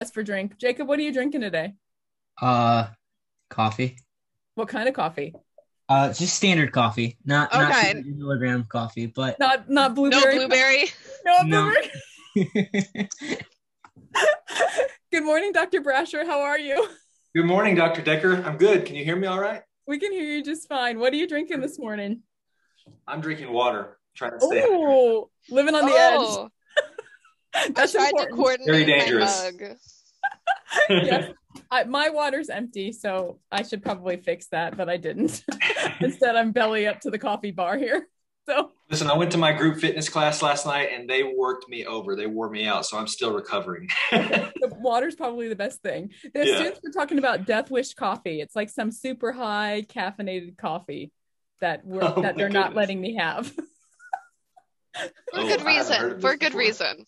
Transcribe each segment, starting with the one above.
best for drink. Jacob, what are you drinking today? Uh, coffee. What kind of coffee? Uh, just standard coffee, not Okay. not milligram coffee, but Not not blueberry. No blueberry. blueberry. No No. blueberry. Good morning, Dr. Brasher. How are you? Good morning, Dr. Decker. I'm good. Can you hear me all right? We can hear you just fine. What are you drinking this morning? I'm drinking water, trying to stay. Oh, living on the oh, edge. That's I tried important. to coordinate Very my dangerous. mug. yes. I, my water's empty, so I should probably fix that, but I didn't. Instead, I'm belly up to the coffee bar here. So Listen, I went to my group fitness class last night and they worked me over. They wore me out, so I'm still recovering. the water's probably the best thing. The Yeah. students were talking about Death Wish coffee. It's like some super high caffeinated coffee that we're, Oh that they're not letting me have. For Oh, good I haven't heard reason. For this good before. reason.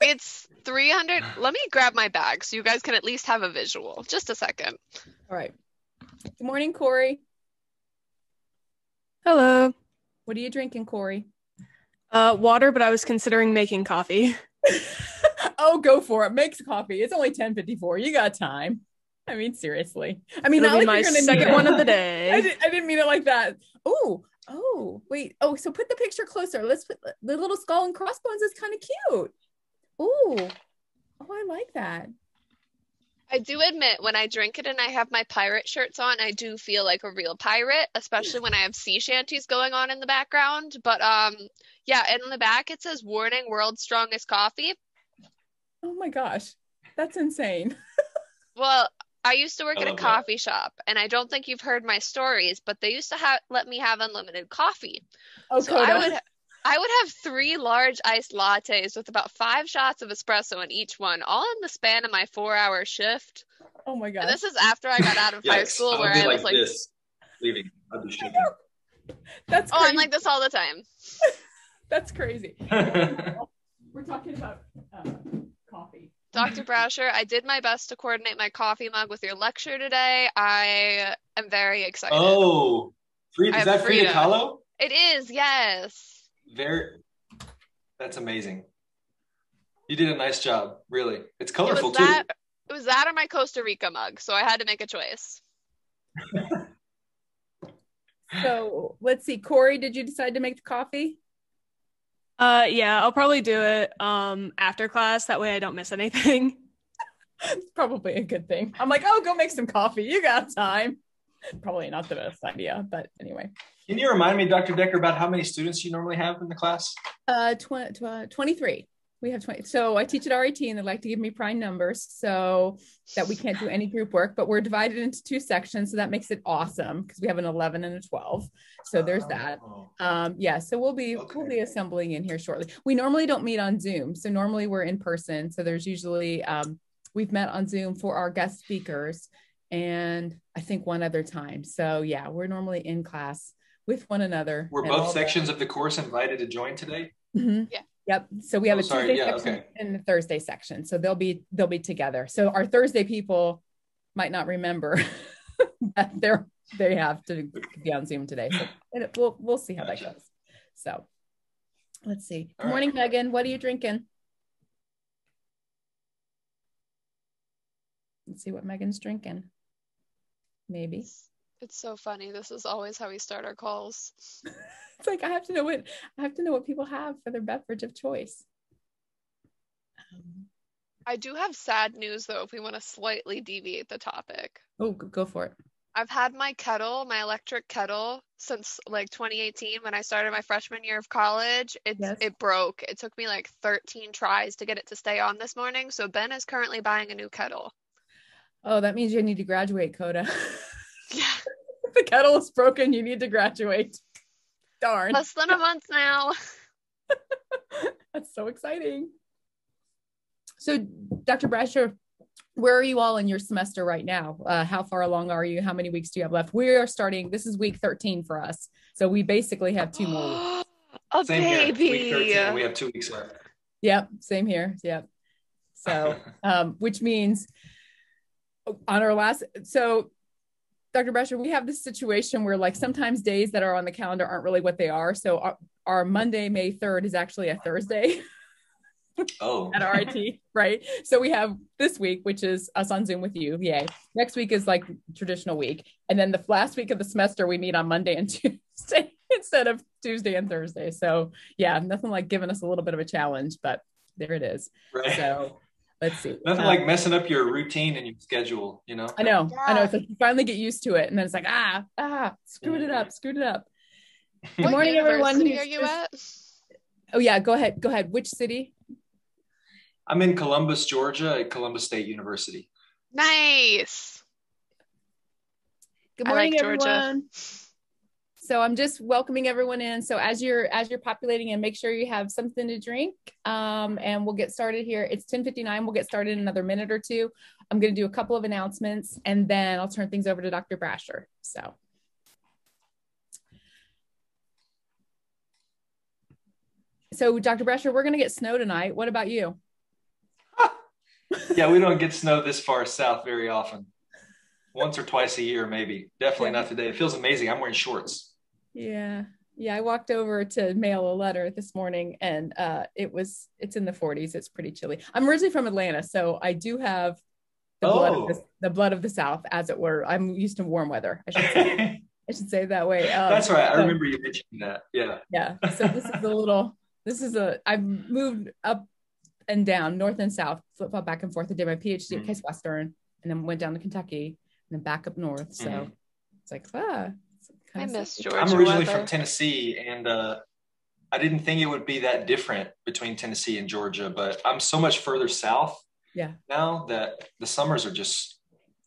It's 300. Let me grab my bag so you guys can at least have a visual. Just a second. All right. Good morning, Corey. Hello. What are you drinking, Corey? Uh, water, but I was considering making coffee. oh, go for it. Make coffee. It's only 1054. You got time. I mean, seriously. I mean, It'll not be like my second one of the I, day. did, I didn't mean it like that. Oh, oh, wait. Oh, so put the picture closer. Let's put the little skull and crossbones is kind of cute. Oh, oh, I like that. I do admit when I drink it and I have my pirate shirts on, I do feel like a real pirate, especially when I have sea shanties going on in the background. But um, yeah, and in the back it says "Warning: World's Strongest Coffee." Oh my gosh, that's insane. Well, I used to work I at a love that. coffee shop, and I don't think you've heard my stories, but they used to have let me have unlimited coffee. Oh, So I would I would have three large iced lattes with about five shots of espresso in each one, all in the span of my four-hour shift. oh my And gosh. this is after I got out of high school, I'll where be I like, was like, this, leaving. I'll be shaking. That's "Oh, crazy. I'm like this all the time." that's crazy. We're talking about uh, coffee. Dr. Brasher, I did my best to coordinate my coffee mug with your lecture today. I am very excited. oh, free, is that free to Frida. Kahlo? It is, yes. Very. That's amazing. You did a nice job, really. It's It colorful was too. that it was that or my Costa Rica mug, so I had to make a choice. So let's see. Corey, did you decide to make the coffee? Uh, yeah, I'll probably do it um after class. That way I don't miss anything. It's probably a good thing. I'm like, oh, go make some coffee. You got time. Probably not the best idea, but anyway. Can you remind me, Dr. Decker, about how many students you normally have in the class? Uh, tw- tw- 23. We have 20. So I teach at RIT and they like to give me prime numbers so that we can't do any group work, but we're divided into two sections. So that makes it awesome because we have an 11 and a 12. So there's that. Oh. Um, yeah, so we'll be Okay. we'll be assembling in here shortly. We normally don't meet on Zoom, so normally we're in person. So there's usually um, we've met on Zoom for our guest speakers, and I think one other time. So yeah, we're normally in class with one another. Were and both the- sections of the course invited to join today? Mhm. Yeah. Yep. So we have Oh, a sorry. Tuesday Yeah, section okay. and a Thursday section. So they'll be they'll be together. So our Thursday people might not remember that they're they have to be on Zoom today. So and it, we'll we'll see how that goes. So let's see. Good All right. morning, Megan. What are you drinking? Let's see what Megan's drinking. Maybe. It's so funny. This is always how we start our calls. It's like I have to know what I have to know what people have for their beverage of choice. Um, I do have sad news though, if we want to slightly deviate the topic. oh, go for it. I've had my kettle, my electric kettle, since like 2018 when I started my freshman year of college. It's Yes. it broke. It took me like 13 tries to get it to stay on this morning. So Ben is currently buying a new kettle. Oh, that means you need to graduate, Coda. Yeah, the kettle is broken, you need to graduate. Darn. less than a month now. That's so exciting. So, Dr. Brasher, where are you all in your semester right now? Uh, how far along are you? How many weeks do you have left? We are starting, this is week 13 for us. So, we basically have two more weeks. a Same here. Week baby. 13, we have two weeks left. Yep, same here. Yep. So, um, which means on our last, so Dr. Brasher, we have this situation where like sometimes days that are on the calendar aren't really what they are. So our, our Monday, May 3rd is actually a Thursday. Oh, at RIT, right? So we have this week, which is us on Zoom with you. Yay. Next week is like traditional week. And then the last week of the semester, we meet on Monday and Tuesday instead of Tuesday and Thursday. So yeah, nothing like giving us a little bit of a challenge, but there it is. right. So let's see. Nothing Um, like messing up your routine and your schedule, you know? I know, I know. It's like you finally get used to it, and then it's like, ah, ah, screwed it up, screwed it up. Good What morning, everyone. university who's are you just- at? Oh yeah, go ahead, go ahead. Which city? I'm in Columbus, Georgia at Columbus State University. Nice. Good I like morning, Georgia. So I'm just welcoming everyone in. So as you're as you're populating in, make sure you have something to drink. Um, and we'll get started here. It's 10:59. We'll get started in another minute or two. I'm going to do a couple of announcements, and then I'll turn things over to Dr. Brasher. So. So, Dr. Brasher, we're going to get snow tonight. What about you? Yeah, we don't get snow this far south very often. Once or twice a year, maybe. Definitely not today. It feels amazing. I'm wearing shorts. Yeah. Yeah, I walked over to mail a letter this morning and uh it was it's in the 40s. It's pretty chilly. I'm originally from Atlanta, so I do have the blood of Oh. the, the blood of the south as it were. I'm used to warm weather. I should say, I should say that way. Um, That's right. I remember you mentioning that. Yeah. Yeah. So this is a little this is a I've moved up and down, north and south, flip flop back and forth. I did my PhD at Mhm. Case Western and then went down to Kentucky and then back up north. So Mhm. it's like ah it's I kinda miss. Georgia I'm originally weather. from Tennessee, and uh, I didn't think it would be that different between Tennessee and Georgia, but I'm so much further south Yeah. now that the summers are just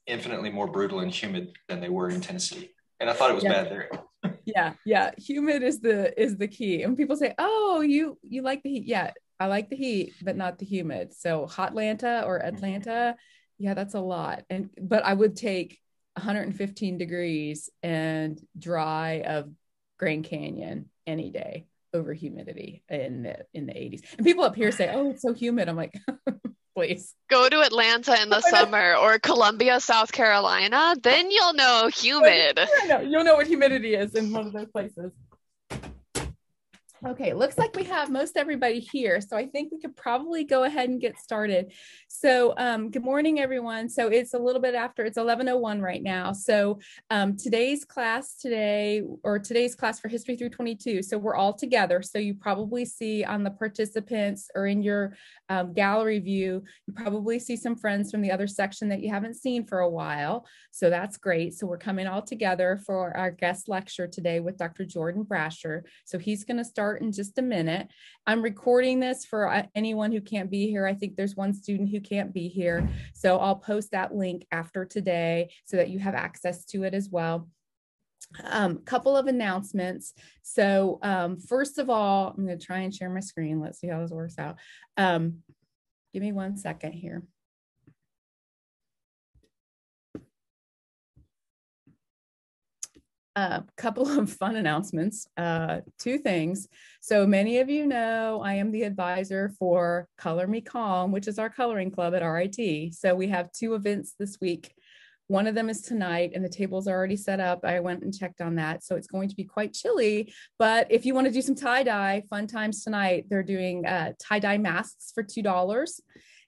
infinitely more brutal and humid than they were in Tennessee. And I thought it was Yeah. bad there. yeah yeah humid is the is the key and people say oh you you like the heat yeah i like the heat but not the humid so hotlanta or atlanta yeah that's a lot and but i would take 115 degrees and dry of grand canyon any day over humidity in the in the 80s and people up here say oh it's so humid i'm like please Go to Atlanta in the summer or Columbia, South Carolina, then you'll know humid. Know, you'll know what humidity is in one of those places. Okay, looks like we have most everybody here. So I think we could probably go ahead and get started. So um, good morning, everyone. So it's a little bit after, it's 11.01 right now. So um, today's class today, or today's class for History through 22. So we're all together. So you probably see on the participants or in your um, gallery view, you probably see some friends from the other section that you haven't seen for a while. So that's great. So we're coming all together for our guest lecture today with Dr. Jordan Brasher. So he's going to start in just a minute. I'm recording this for uh, anyone who can't be here. I think there's one student who can't be here. So I'll post that link after today so that you have access to it as well. Um, couple of announcements. So um, first of all, I'm going to try and share my screen. Let's see how this works out. Um, give me one second here. A couple of fun announcements. Uh, two things. So many of you know I am the advisor for Color Me Calm, which is our coloring club at RIT. So we have two events this week. One of them is tonight, and the tables are already set up. I went and checked on that. So it's going to be quite chilly. But if you want to do some tie dye, fun times tonight, they're doing uh, tie dye masks for $2.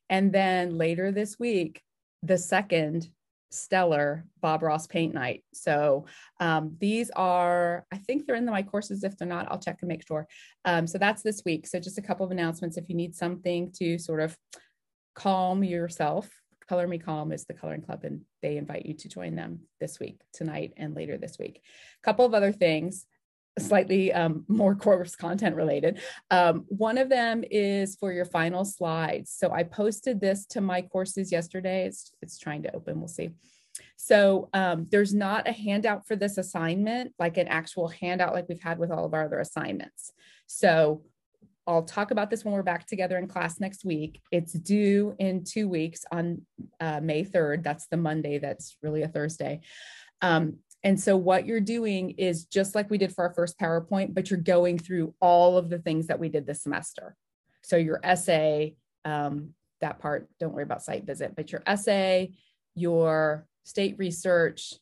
And then later this week, the second stellar Bob Ross paint night. So um, these are, I think they're in the, my courses. If they're not, I'll check and make sure. Um, so that's this week. So just a couple of announcements. If you need something to sort of calm yourself, Color Me Calm is the coloring club, and they invite you to join them this week, tonight, and later this week. A couple of other things slightly um, more course content related. Um, one of them is for your final slides. So I posted this to my courses yesterday. It's, it's trying to open, we'll see. So um, there's not a handout for this assignment, like an actual handout like we've had with all of our other assignments. So I'll talk about this when we're back together in class next week. It's due in two weeks on uh, May 3rd. That's the Monday. That's really a Thursday. Um, and so what you're doing is just like we did for our first PowerPoint, but you're going through all of the things that we did this semester. So your essay, um, that part, don't worry about site visit, but your essay, your state research,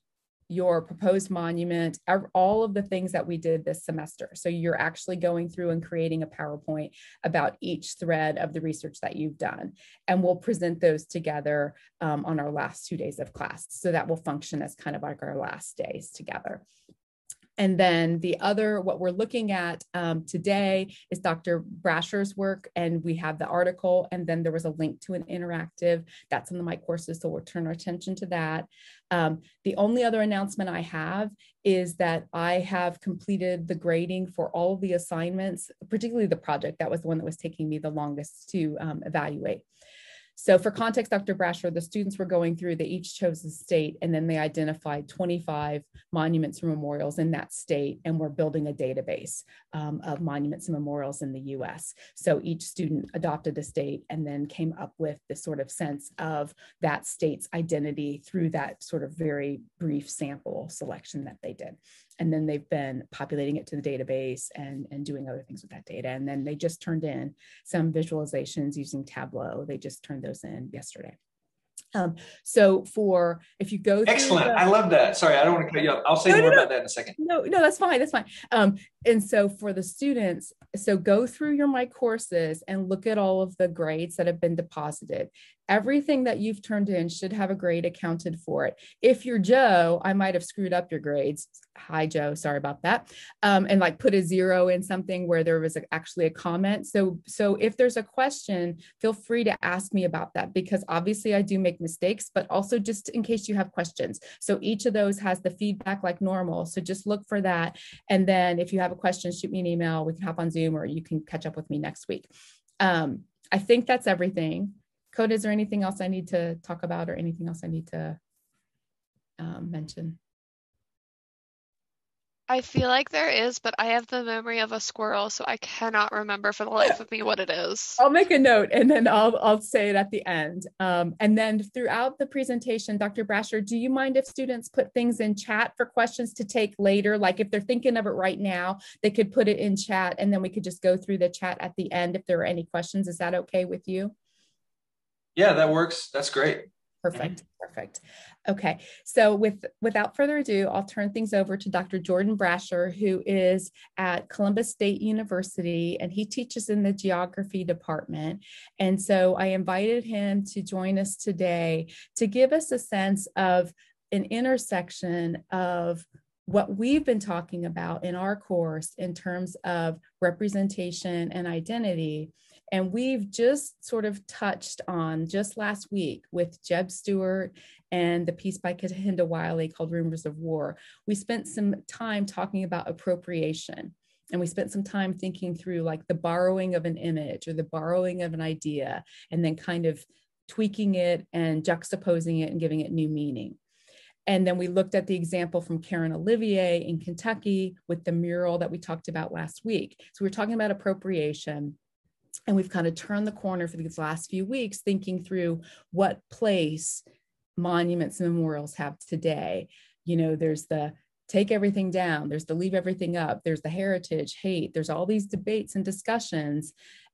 your proposed monument, all of the things that we did this semester. So you're actually going through and creating a PowerPoint about each thread of the research that you've done. And we'll present those together um, on our last two days of class. So that will function as kind of like our last days together. And then the other, what we're looking at um, today is Dr. Brasher's work, and we have the article, and then there was a link to an interactive that's in the My Courses, so we'll turn our attention to that. Um, the only other announcement I have is that I have completed the grading for all of the assignments, particularly the project. That was the one that was taking me the longest to um, evaluate. So for context, Dr. Brasher, the students were going through, they each chose a state and then they identified 25 monuments and memorials in that state and we're building a database um, of monuments and memorials in the US. So each student adopted a state and then came up with this sort of sense of that state's identity through that sort of very brief sample selection that they did and then they've been populating it to the database and, and doing other things with that data. And then they just turned in some visualizations using Tableau. They just turned those in yesterday. Um, so for if you go excellent, the, I love that. Sorry, I don't want to cut you off. I'll say no, more no, about that in a second. No, no, that's fine. That's fine. Um, and so for the students, so go through your My Courses and look at all of the grades that have been deposited. Everything that you've turned in should have a grade accounted for it. If you're Joe, I might have screwed up your grades. Hi, Joe. Sorry about that. Um, and like put a zero in something where there was a, actually a comment. So, so if there's a question, feel free to ask me about that because obviously I do make mistakes, but also just in case you have questions. So each of those has the feedback like normal. So just look for that. And then if you have a question, shoot me an email. We can hop on Zoom or you can catch up with me next week. Um, I think that's everything. Code, is there anything else I need to talk about or anything else I need to um, mention? I feel like there is, but I have the memory of a squirrel, so I cannot remember for the life of me what it is. I'll make a note and then I'll I'll say it at the end. Um, and then throughout the presentation, Dr. Brasher, do you mind if students put things in chat for questions to take later? Like if they're thinking of it right now, they could put it in chat and then we could just go through the chat at the end if there are any questions. Is that okay with you? Yeah, that works. That's great. Mm-hmm. Perfect. Perfect. Okay. So with without further ado, I'll turn things over to Dr. Jordan Brasher, who is at Columbus State University and he teaches in the geography department. And so I invited him to join us today to give us a sense of an intersection of what we've been talking about in our course in terms of representation and identity and we've just sort of touched on just last week with Jeb Stuart and the piece by Kehinde Wiley called Rumors of War. We spent some time talking about appropriation. And we spent some time thinking through like the borrowing of an image or the borrowing of an idea, and then kind of tweaking it and juxtaposing it and giving it new meaning. And then we looked at the example from Karyn Olivier in Kentucky with the mural that we talked about last week. So we we're talking about appropriation and we've kind of turned the corner for these last few weeks thinking through what place monuments and memorials have today. You know there's the take everything down there's the leave everything up there's the heritage hate there's all these debates and discussions.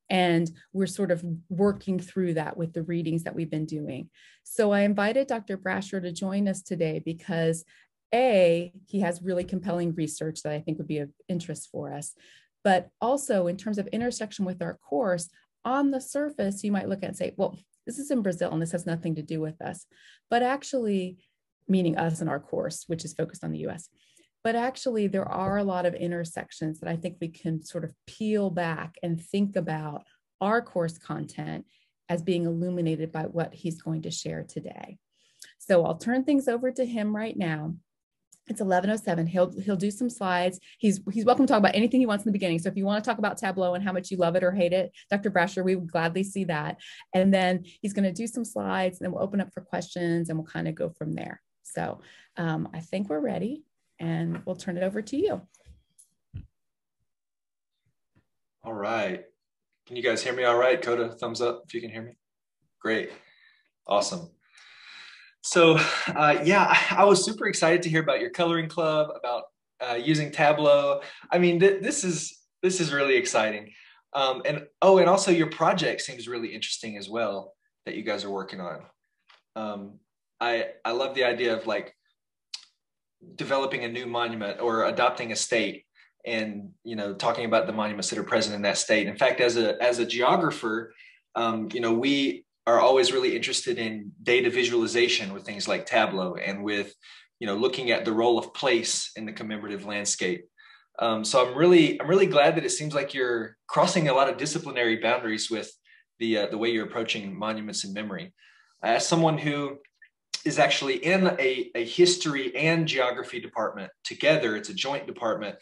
And we're sort of working through that with the readings that we've been doing. So i invited dr brasher to join us today because a he has really compelling research that i think would be of interest for us but also, in terms of intersection with our course, on the surface, you might look at and say, well, this is in Brazil and this has nothing to do with us. But actually, meaning us and our course, which is focused on the US. But actually, there are a lot of intersections that I think we can sort of peel back and think about our course content as being illuminated by what he's going to share today. So I'll turn things over to him right now. It's 1107. He'll he'll do some slides. He's he's welcome to talk about anything he wants in the beginning. So if you want to talk about Tableau and how much you love it or hate it, Dr. Brasher, we would gladly see that. And then he's going to do some slides, and then we'll open up for questions, and we'll kind of go from there. So um, I think we're ready, and we'll turn it over to you. All right. Can you guys hear me all right? Coda, thumbs up if you can hear me. Great. Awesome. So, uh, yeah, I was super excited to hear about your coloring club, about uh, using Tableau. I mean, th- this is this is really exciting. Um, and oh, and also your project seems really interesting as well that you guys are working on. Um, I I love the idea of like developing a new monument or adopting a state and you know talking about the monuments that are present in that state. In fact, as a as a geographer, um, you know we are always really interested in data visualization with things like Tableau and with you know looking at the role of place in the commemorative landscape. Um, so I'm really I'm really glad that it seems like you're crossing a lot of disciplinary boundaries with the uh, the way you're approaching monuments in memory. As someone who is actually in a, a history and geography department together, it's a joint department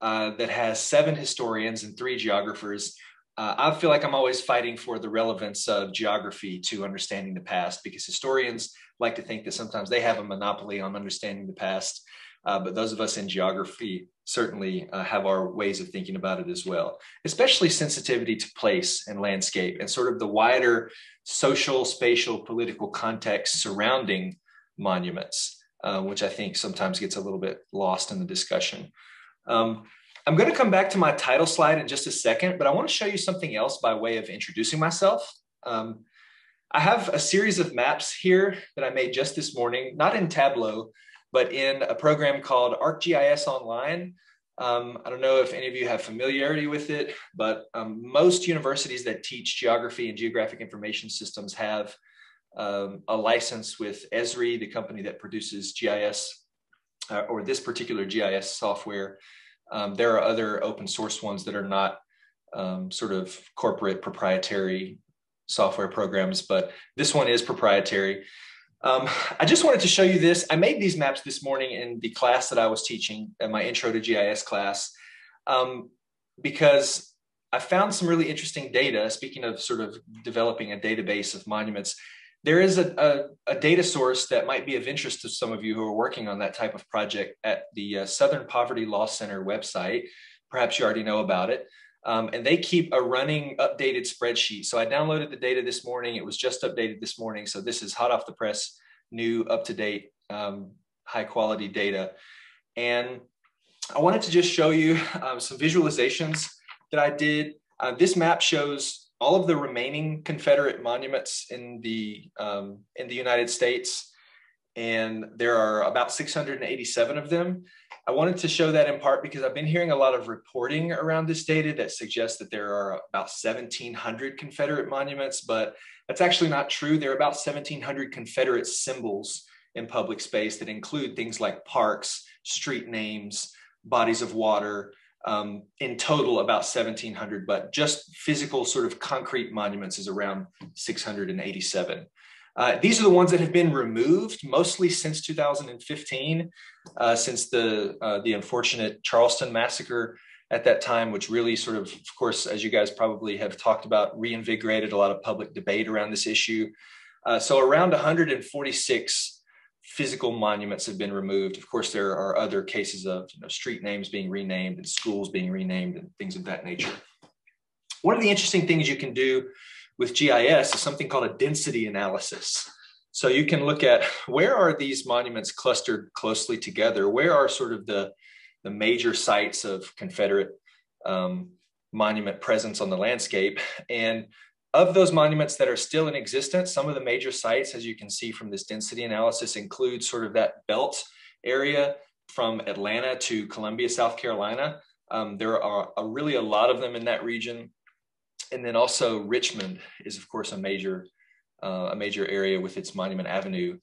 uh, that has seven historians and three geographers. Uh, I feel like I'm always fighting for the relevance of geography to understanding the past because historians like to think that sometimes they have a monopoly on understanding the past. Uh, but those of us in geography certainly uh, have our ways of thinking about it as well, especially sensitivity to place and landscape and sort of the wider social, spatial, political context surrounding monuments, uh, which I think sometimes gets a little bit lost in the discussion. Um, I'm going to come back to my title slide in just a second, but I want to show you something else by way of introducing myself. Um, I have a series of maps here that I made just this morning, not in Tableau, but in a program called ArcGIS Online. Um, I don't know if any of you have familiarity with it, but um, most universities that teach geography and geographic information systems have um, a license with Esri, the company that produces GIS uh, or this particular GIS software. Um, there are other open source ones that are not um, sort of corporate proprietary software programs, but this one is proprietary. Um, I just wanted to show you this. I made these maps this morning in the class that I was teaching, in my intro to GIS class, um, because I found some really interesting data. Speaking of sort of developing a database of monuments, there is a, a, a, data source that might be of interest to some of you who are working on that type of project at the uh, Southern Poverty Law Center website. Perhaps you already know about it. Um, and they keep a running updated spreadsheet. So I downloaded the data this morning. It was just updated this morning. So this is hot off the press, new, up to date, um, high quality data. And I wanted to just show you um, some visualizations that I did. Uh, this map shows all of the remaining Confederate monuments in the um, in the United States, and there are about 687 of them. I wanted to show that in part because I've been hearing a lot of reporting around this data that suggests that there are about 1,700 Confederate monuments, but that's actually not true. There are about 1,700 Confederate symbols in public space that include things like parks, street names, bodies of water, um, in total about 1700 but just physical sort of concrete monuments is around 687 uh, these are the ones that have been removed mostly since 2015 uh, since the uh, the unfortunate charleston massacre at that time which really sort of of course as you guys probably have talked about reinvigorated a lot of public debate around this issue. Uh, so around 146 physical monuments have been removed. Of course, there are other cases of you know, street names being renamed and schools being renamed and things of that nature. One of the interesting things you can do with GIS is something called a density analysis. So you can look at where are these monuments clustered closely together? Where are sort of the, the major sites of Confederate um, monument presence on the landscape? And of those monuments that are still in existence, some of the major sites, as you can see from this density analysis, include sort of that belt area from Atlanta to Columbia, South Carolina. Um, there are a, really a lot of them in that region. And then also Richmond is, of course, a major, uh, a major area with its Monument Avenue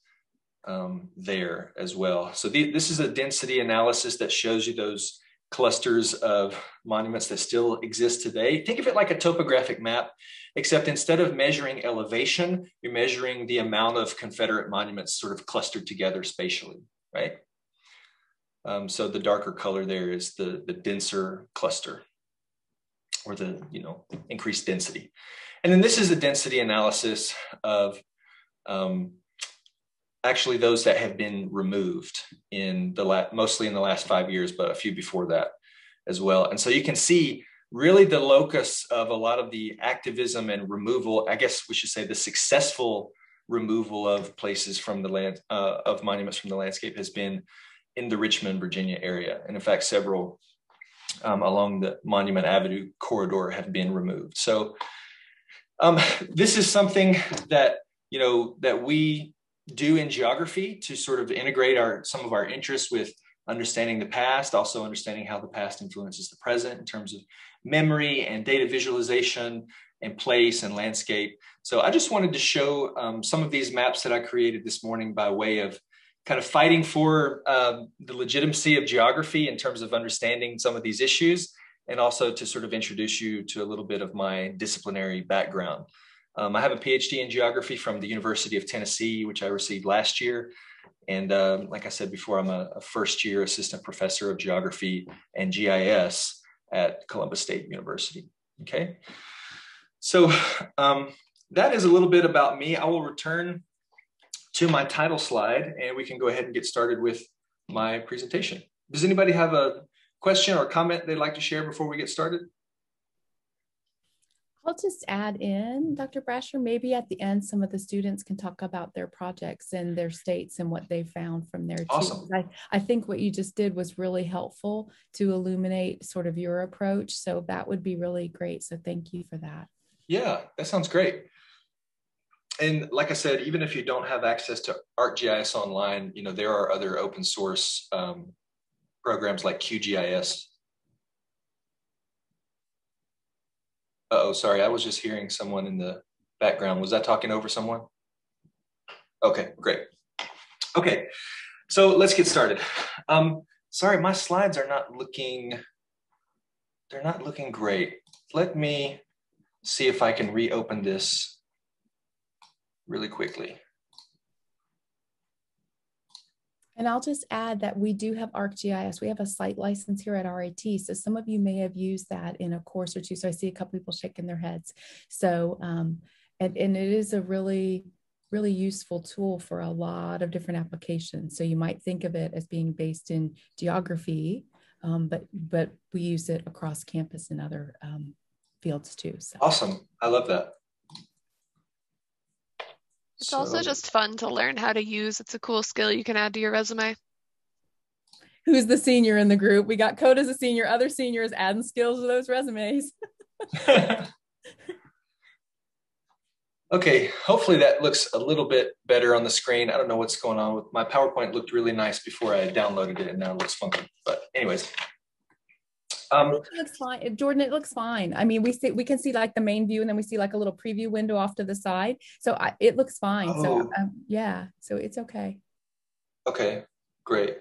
um, there as well. So the, this is a density analysis that shows you those clusters of monuments that still exist today. Think of it like a topographic map, except instead of measuring elevation, you're measuring the amount of Confederate monuments sort of clustered together spatially, right? Um, so the darker color there is the, the denser cluster or the, you know, increased density. And then this is a density analysis of um, actually those that have been removed in the last, mostly in the last five years, but a few before that as well. And so you can see really the locus of a lot of the activism and removal, I guess we should say the successful removal of places from the land, uh, of monuments from the landscape has been in the Richmond, Virginia area. And in fact, several um, along the Monument Avenue corridor have been removed. So um, this is something that, you know, that we do in geography to sort of integrate our some of our interests with understanding the past, also understanding how the past influences the present in terms of memory and data visualization and place and landscape. So I just wanted to show um, some of these maps that I created this morning by way of kind of fighting for um, the legitimacy of geography in terms of understanding some of these issues and also to sort of introduce you to a little bit of my disciplinary background. Um, I have a PhD in geography from the University of Tennessee, which I received last year. And um, like I said before, I'm a, a, first year assistant professor of geography and GIS at Columbus State University. Okay. So um, that is a little bit about me. I will return to my title slide and we can go ahead and get started with my presentation. Does anybody have a question or comment they'd like to share before we get started? I'll just add in, Dr. Brasher, maybe at the end, some of the students can talk about their projects and their states and what they found from there. Awesome. I, I think what you just did was really helpful to illuminate sort of your approach. So that would be really great. So thank you for that. Yeah, that sounds great. And like I said, even if you don't have access to ArcGIS online, you know, there are other open source um, programs like QGIS oh, sorry. I was just hearing someone in the background. Was that talking over someone? Okay, great. Okay, so let's get started. Um, sorry, my slides are not looking, they're not looking great. Let me see if I can reopen this really quickly. And I'll just add that we do have ArcGIS. We have a site license here at RIT. So some of you may have used that in a course or two. So I see a couple people shaking their heads. So, um, and, and it is a really, really useful tool for a lot of different applications. So you might think of it as being based in geography, um, but, but we use it across campus and other um, fields too. So. Awesome. I love that. It's so, also just fun to learn how to use. It's a cool skill you can add to your resume. Who's the senior in the group? We got Code as a senior, other seniors adding skills to those resumes. okay, hopefully that looks a little bit better on the screen. I don't know what's going on with my PowerPoint looked really nice before I downloaded it and now it looks funky. But anyways, um, it looks fine, Jordan. It looks fine. I mean, we see we can see like the main view, and then we see like a little preview window off to the side. So I, it looks fine. Oh. So um, yeah, so it's okay. Okay, great.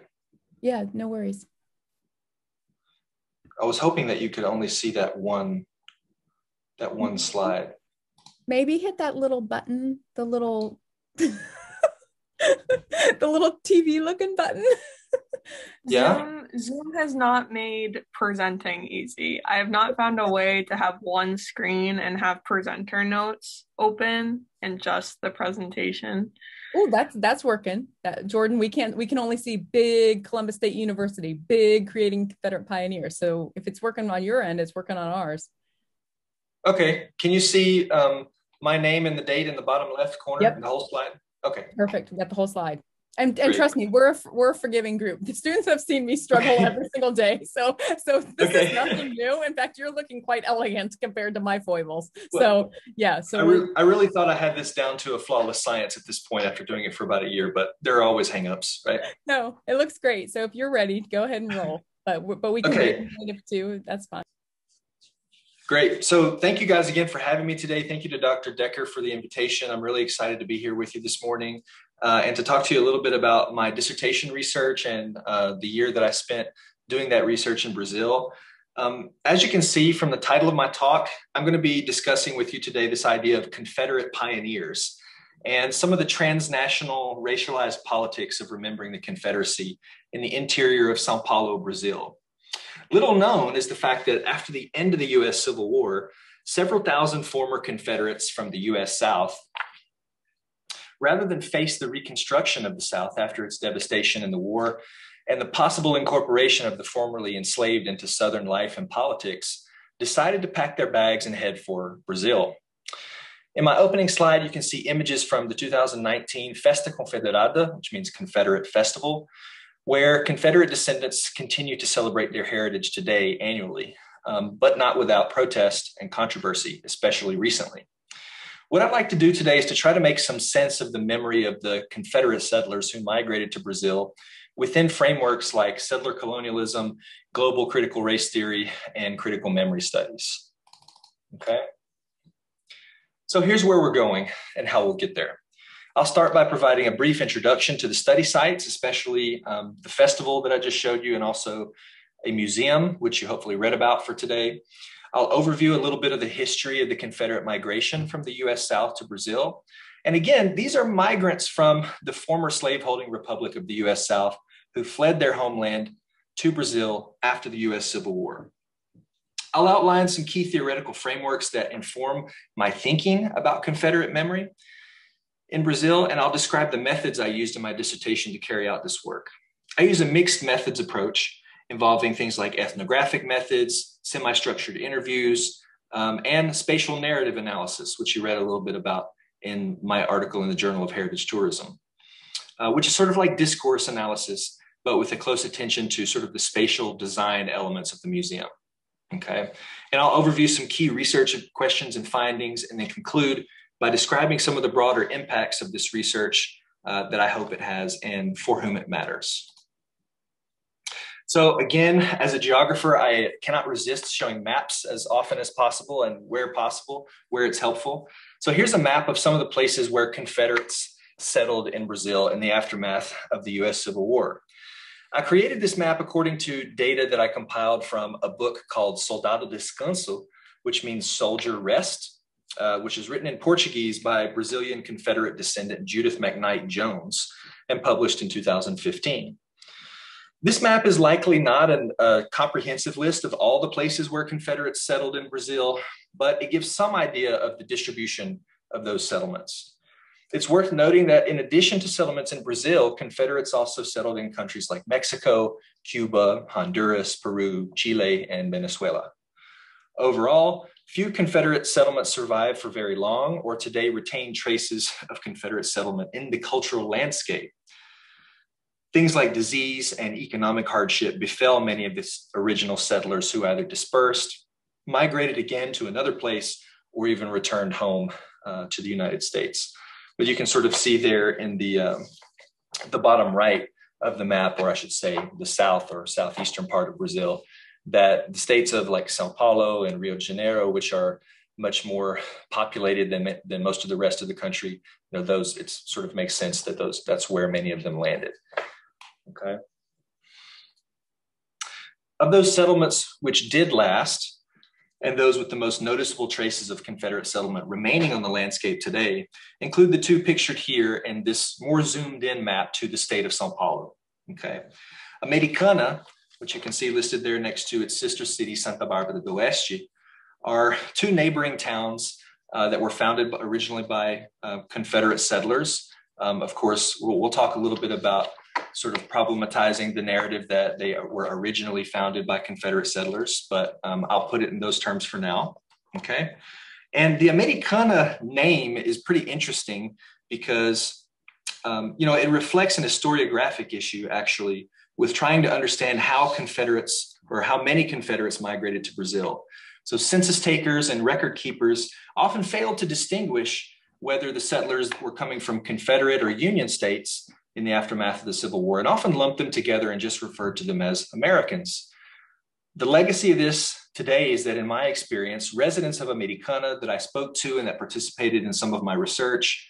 Yeah, no worries. I was hoping that you could only see that one, that one slide. Maybe hit that little button, the little, the little TV looking button. yeah. Zoom, Zoom has not made presenting easy. I have not found a way to have one screen and have presenter notes open and just the presentation. Oh, that's that's working. That Jordan, we can't we can only see big Columbus State University, big creating Confederate pioneers. So if it's working on your end, it's working on ours. Okay. Can you see um, my name and the date in the bottom left corner yep. in the whole slide? Okay. Perfect. We got the whole slide. And, and trust me, we're a, we're a forgiving group. The students have seen me struggle every single day, so so this okay. is nothing new. In fact, you're looking quite elegant compared to my foibles. Well, so yeah, so I, re- I, really thought I had this down to a flawless science at this point after doing it for about a year, but there are always hangups, right? No, it looks great. So if you're ready, go ahead and roll. But but we can okay. wait too. That's fine. Great. So thank you guys again for having me today. Thank you to Dr. Decker for the invitation. I'm really excited to be here with you this morning uh, and to talk to you a little bit about my dissertation research and uh, the year that I spent doing that research in Brazil. Um, as you can see from the title of my talk, I'm going to be discussing with you today this idea of Confederate pioneers and some of the transnational racialized politics of remembering the Confederacy in the interior of Sao Paulo, Brazil. Little known is the fact that after the end of the US Civil War, several thousand former Confederates from the US South rather than face the reconstruction of the South after its devastation in the war and the possible incorporation of the formerly enslaved into Southern life and politics, decided to pack their bags and head for Brazil. In my opening slide, you can see images from the 2019 Festa Confederada, which means Confederate Festival, where Confederate descendants continue to celebrate their heritage today annually, um, but not without protest and controversy, especially recently. What I'd like to do today is to try to make some sense of the memory of the Confederate settlers who migrated to Brazil within frameworks like settler colonialism, global critical race theory, and critical memory studies. Okay. So here's where we're going and how we'll get there. I'll start by providing a brief introduction to the study sites, especially um, the festival that I just showed you and also a museum, which you hopefully read about for today. I'll overview a little bit of the history of the Confederate migration from the US South to Brazil. And again, these are migrants from the former slaveholding Republic of the US South who fled their homeland to Brazil after the US Civil War. I'll outline some key theoretical frameworks that inform my thinking about Confederate memory in Brazil, and I'll describe the methods I used in my dissertation to carry out this work. I use a mixed methods approach involving things like ethnographic methods, semi-structured interviews, um, and spatial narrative analysis, which you read a little bit about in my article in the Journal of Heritage Tourism, uh, which is sort of like discourse analysis, but with a close attention to sort of the spatial design elements of the museum. Okay, and I'll overview some key research questions and findings, and then conclude by describing some of the broader impacts of this research uh, that I hope it has and for whom it matters. So again, as a geographer, I cannot resist showing maps as often as possible and where possible, where it's helpful. So here's a map of some of the places where Confederates settled in Brazil in the aftermath of the US Civil War. I created this map according to data that I compiled from a book called Soldado Descanso, which means soldier rest, uh, which is written in Portuguese by Brazilian Confederate descendant Judith MacKnight Jones and published in 2015. This map is likely not a comprehensive list of all the places where Confederates settled in Brazil, but it gives some idea of the distribution of those settlements. It's worth noting that in addition to settlements in Brazil, Confederates also settled in countries like Mexico, Cuba, Honduras, Peru, Chile, and Venezuela. Overall, few Confederate settlements survive for very long or today retain traces of Confederate settlement in the cultural landscape. Things like disease and economic hardship befell many of the original settlers who either dispersed, migrated again to another place, or even returned home uh, to the United States. But you can sort of see there in the, um, the bottom right of the map, or I should say the south or southeastern part of Brazil, that the states of like Sao Paulo and Rio de Janeiro, which are much more populated than, than most of the rest of the country, you know, those, it sort of makes sense that those, that's where many of them landed okay? Of those settlements which did last, and those with the most noticeable traces of Confederate settlement remaining on the landscape today include the two pictured here in this more zoomed in map to the state of Sao Paulo. Okay. Americana, which you can see listed there next to its sister city, Santa Barbara do Oeste, are two neighboring towns uh, that were founded originally by uh, Confederate settlers. Um, of course, we'll, we'll, talk a little bit about sort of problematizing the narrative that they were originally founded by Confederate settlers, but um, I'll put it in those terms for now. Okay. And the Americana name is pretty interesting because, um, you know, it reflects an historiographic issue actually with trying to understand how Confederates or how many Confederates migrated to Brazil. So census takers and record keepers often failed to distinguish whether the settlers were coming from Confederate or Union states in the aftermath of the Civil War and often lumped them together and just referred to them as Americans. The legacy of this today is that, in my experience, residents of Americana that I spoke to and that participated in some of my research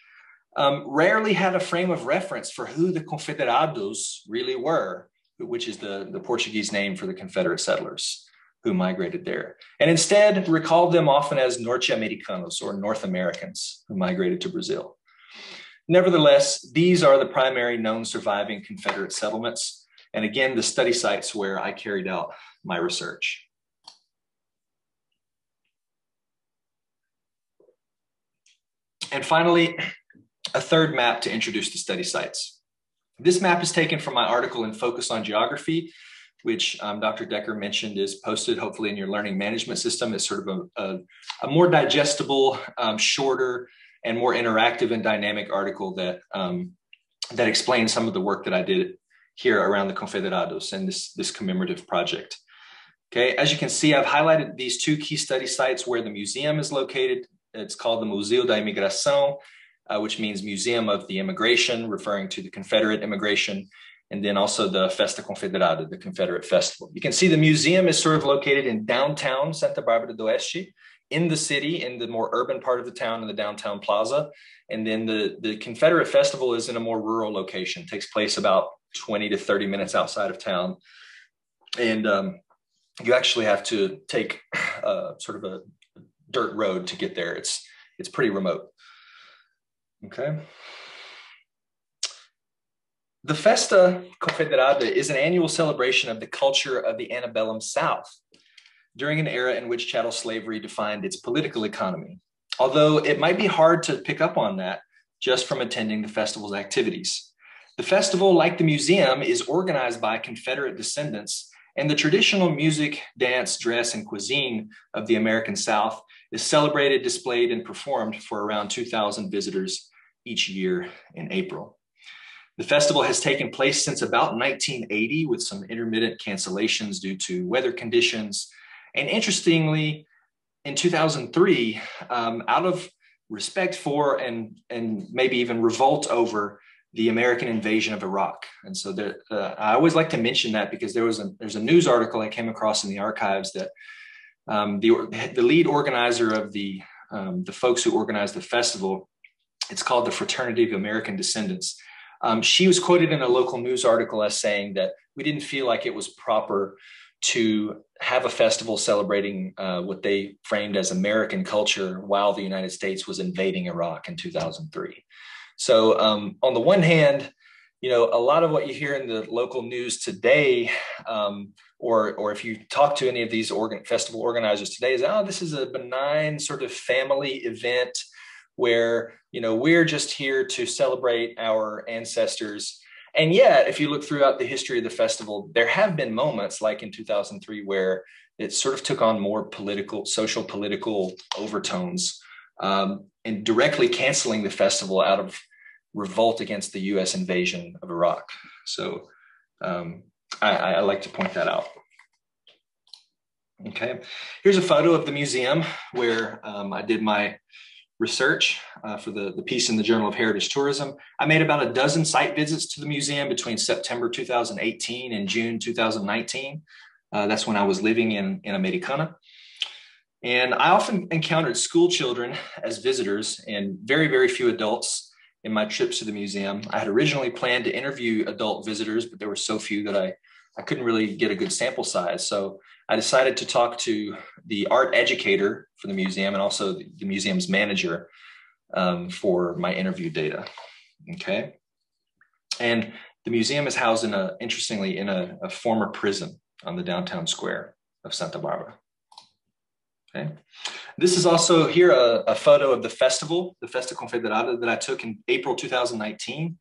um, rarely had a frame of reference for who the Confederados really were, which is the, the Portuguese name for the Confederate settlers who migrated there, and instead recalled them often as Norte Americanos or North Americans who migrated to Brazil. Nevertheless, these are the primary known surviving Confederate settlements, and again, the study sites where I carried out my research. And finally, a third map to introduce the study sites. This map is taken from my article in Focus on Geography, which um, Dr. Decker mentioned is posted hopefully in your learning management system. It's sort of a, a, a more digestible, um, shorter, and more interactive and dynamic article that um, that explains some of the work that I did here around the Confederados and this, this commemorative project. Okay, as you can see, I've highlighted these two key study sites where the museum is located It's called the Museu da Imigração, uh, which means Museum of the Immigration, referring to the Confederate immigration, and then also the Festa Confederada, the Confederate Festival. You can see the museum is sort of located in downtown Santa Barbara do Oeste, in the city, in the more urban part of the town, in the downtown plaza. And then the, the Confederate Festival is in a more rural location, it takes place about 20 to 30 minutes outside of town. And um, you actually have to take uh, sort of a dirt road to get there. It's, it's pretty remote. Okay. The Festa Confederada is an annual celebration of the culture of the antebellum South during an era in which chattel slavery defined its political economy. Although it might be hard to pick up on that just from attending the festival's activities. The festival, like the museum, is organized by Confederate descendants, and the traditional music, dance, dress, and cuisine of the American South is celebrated, displayed, and performed for around 2,000 visitors each year in April. The festival has taken place since about 1980 with some intermittent cancellations due to weather conditions. And interestingly, in 2003, um, out of respect for and, and maybe even revolt over the American invasion of Iraq. And so there, uh, I always like to mention that because there was a, there's a news article I came across in the archives that um, the, the lead organizer of the, um, the folks who organized the festival, it's called the Fraternity of American Descendants. Um, she was quoted in a local news article as saying that we didn't feel like it was proper to have a festival celebrating uh, what they framed as American culture while the United States was invading Iraq in 2003. So, um, on the one hand, you know, a lot of what you hear in the local news today, um, or or if you talk to any of these organ festival organizers today, is oh, this is a benign sort of family event where you know we're just here to celebrate our ancestors and yet, if you look throughout the history of the festival, there have been moments like in 2003 where it sort of took on more political, social political overtones um, and directly canceling the festival out of revolt against the US invasion of Iraq. So um, I, I like to point that out. Okay, here's a photo of the museum where um, I did my research uh, for the, the piece in the Journal of Heritage Tourism. I made about a dozen site visits to the museum between September 2018 and June 2019. Uh, that's when I was living in, in Americana. And I often encountered school children as visitors and very, very few adults in my trips to the museum. I had originally planned to interview adult visitors, but there were so few that I, I couldn't really get a good sample size. So I decided to talk to the art educator for the museum and also the museum's manager um, for my interview data. Okay. And the museum is housed in a, interestingly, in a, a former prison on the downtown square of Santa Barbara. Okay. This is also here a, a, photo of the festival, the Festa Confederada that I took in April 2019.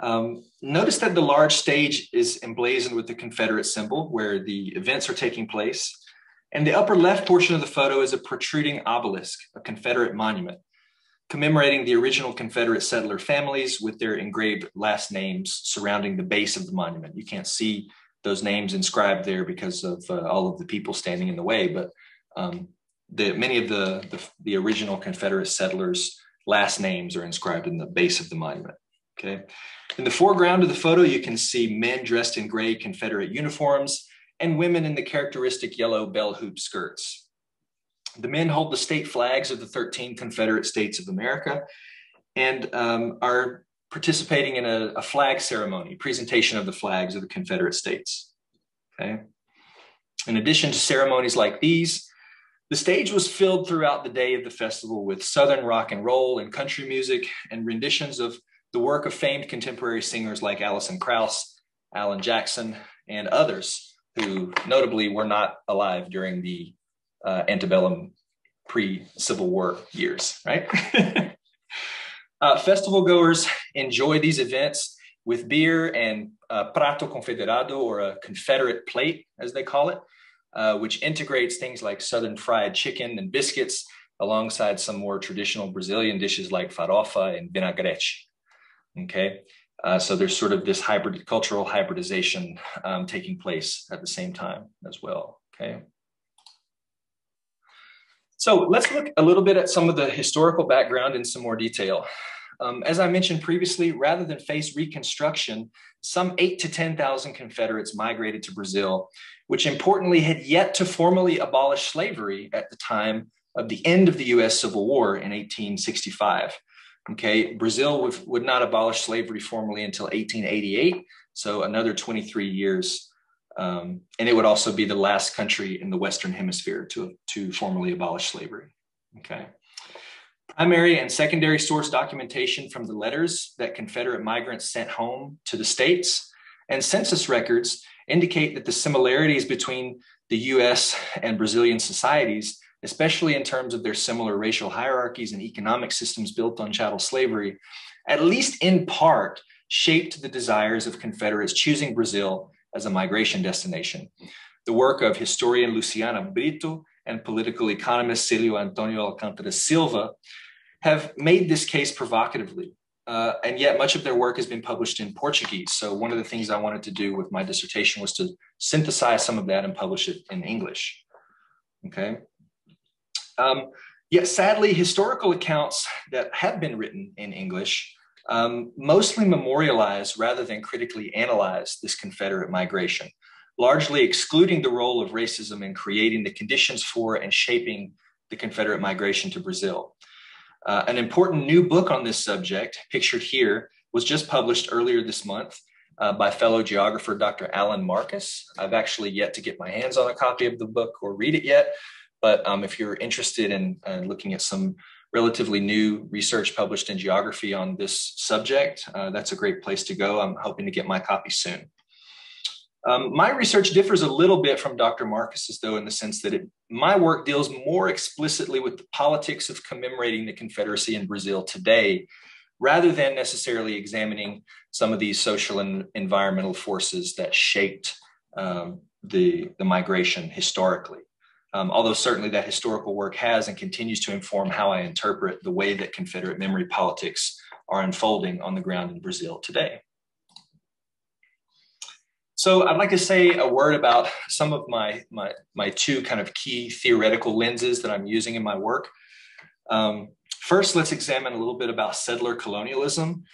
Um, notice that the large stage is emblazoned with the Confederate symbol where the events are taking place. And the upper left portion of the photo is a protruding obelisk, a Confederate monument, commemorating the original Confederate settler families with their engraved last names surrounding the base of the monument. You can't see those names inscribed there because of uh, all of the people standing in the way, but um, the, many of the, the, the original Confederate settlers' last names are inscribed in the base of the monument. Okay. In the foreground of the photo, you can see men dressed in gray Confederate uniforms and women in the characteristic yellow bell hoop skirts. The men hold the state flags of the 13 Confederate States of America and um, are participating in a, a, flag ceremony, presentation of the flags of the Confederate States. Okay. In addition to ceremonies like these, the stage was filled throughout the day of the festival with Southern rock and roll and country music and renditions of the work of famed contemporary singers like Alison Krauss, Alan Jackson, and others who notably were not alive during the uh, antebellum pre-Civil War years, right? uh, festival goers enjoy these events with beer and uh, prato confederado or a Confederate plate, as they call it, uh, which integrates things like Southern fried chicken and biscuits alongside some more traditional Brazilian dishes like farofa and vinagrete. Okay, uh, so there's sort of this hybrid cultural hybridization um, taking place at the same time as well. Okay. So let's look a little bit at some of the historical background in some more detail. Um, as I mentioned previously, rather than face Reconstruction, some eight to 10,000 Confederates migrated to Brazil, which importantly had yet to formally abolish slavery at the time of the end of the US Civil War in 1865. Okay, Brazil would, would not abolish slavery formally until 1888, so another 23 years. Um, and it would also be the last country in the Western Hemisphere to, to formally abolish slavery. Okay. Primary and secondary source documentation from the letters that Confederate migrants sent home to the states and census records indicate that the similarities between the US and Brazilian societies especially in terms of their similar racial hierarchies and economic systems built on chattel slavery, at least in part shaped the desires of Confederates choosing Brazil as a migration destination. The work of historian Luciana Brito and political economist Celio Antonio Alcantara Silva have made this case provocatively. Uh, and yet much of their work has been published in Portuguese. So one of the things I wanted to do with my dissertation was to synthesize some of that and publish it in English. Okay. Um, yet, sadly, historical accounts that have been written in English um, mostly memorialize rather than critically analyze this Confederate migration, largely excluding the role of racism in creating the conditions for and shaping the Confederate migration to Brazil. Uh, an important new book on this subject, pictured here, was just published earlier this month uh, by fellow geographer Dr. Alan Marcus. I've actually yet to get my hands on a copy of the book or read it yet, but um, if you're interested in uh, looking at some relatively new research published in geography on this subject, uh, that's a great place to go. I'm hoping to get my copy soon. Um, my research differs a little bit from Dr. Marcus's, though, in the sense that it, my work deals more explicitly with the politics of commemorating the Confederacy in Brazil today, rather than necessarily examining some of these social and environmental forces that shaped um, the, the migration historically. Um, although certainly that historical work has and continues to inform how I interpret the way that Confederate memory politics are unfolding on the ground in Brazil today. So I'd like to say a word about some of my, my, my two kind of key theoretical lenses that I'm using in my work. Um, first, let's examine a little bit about settler colonialism.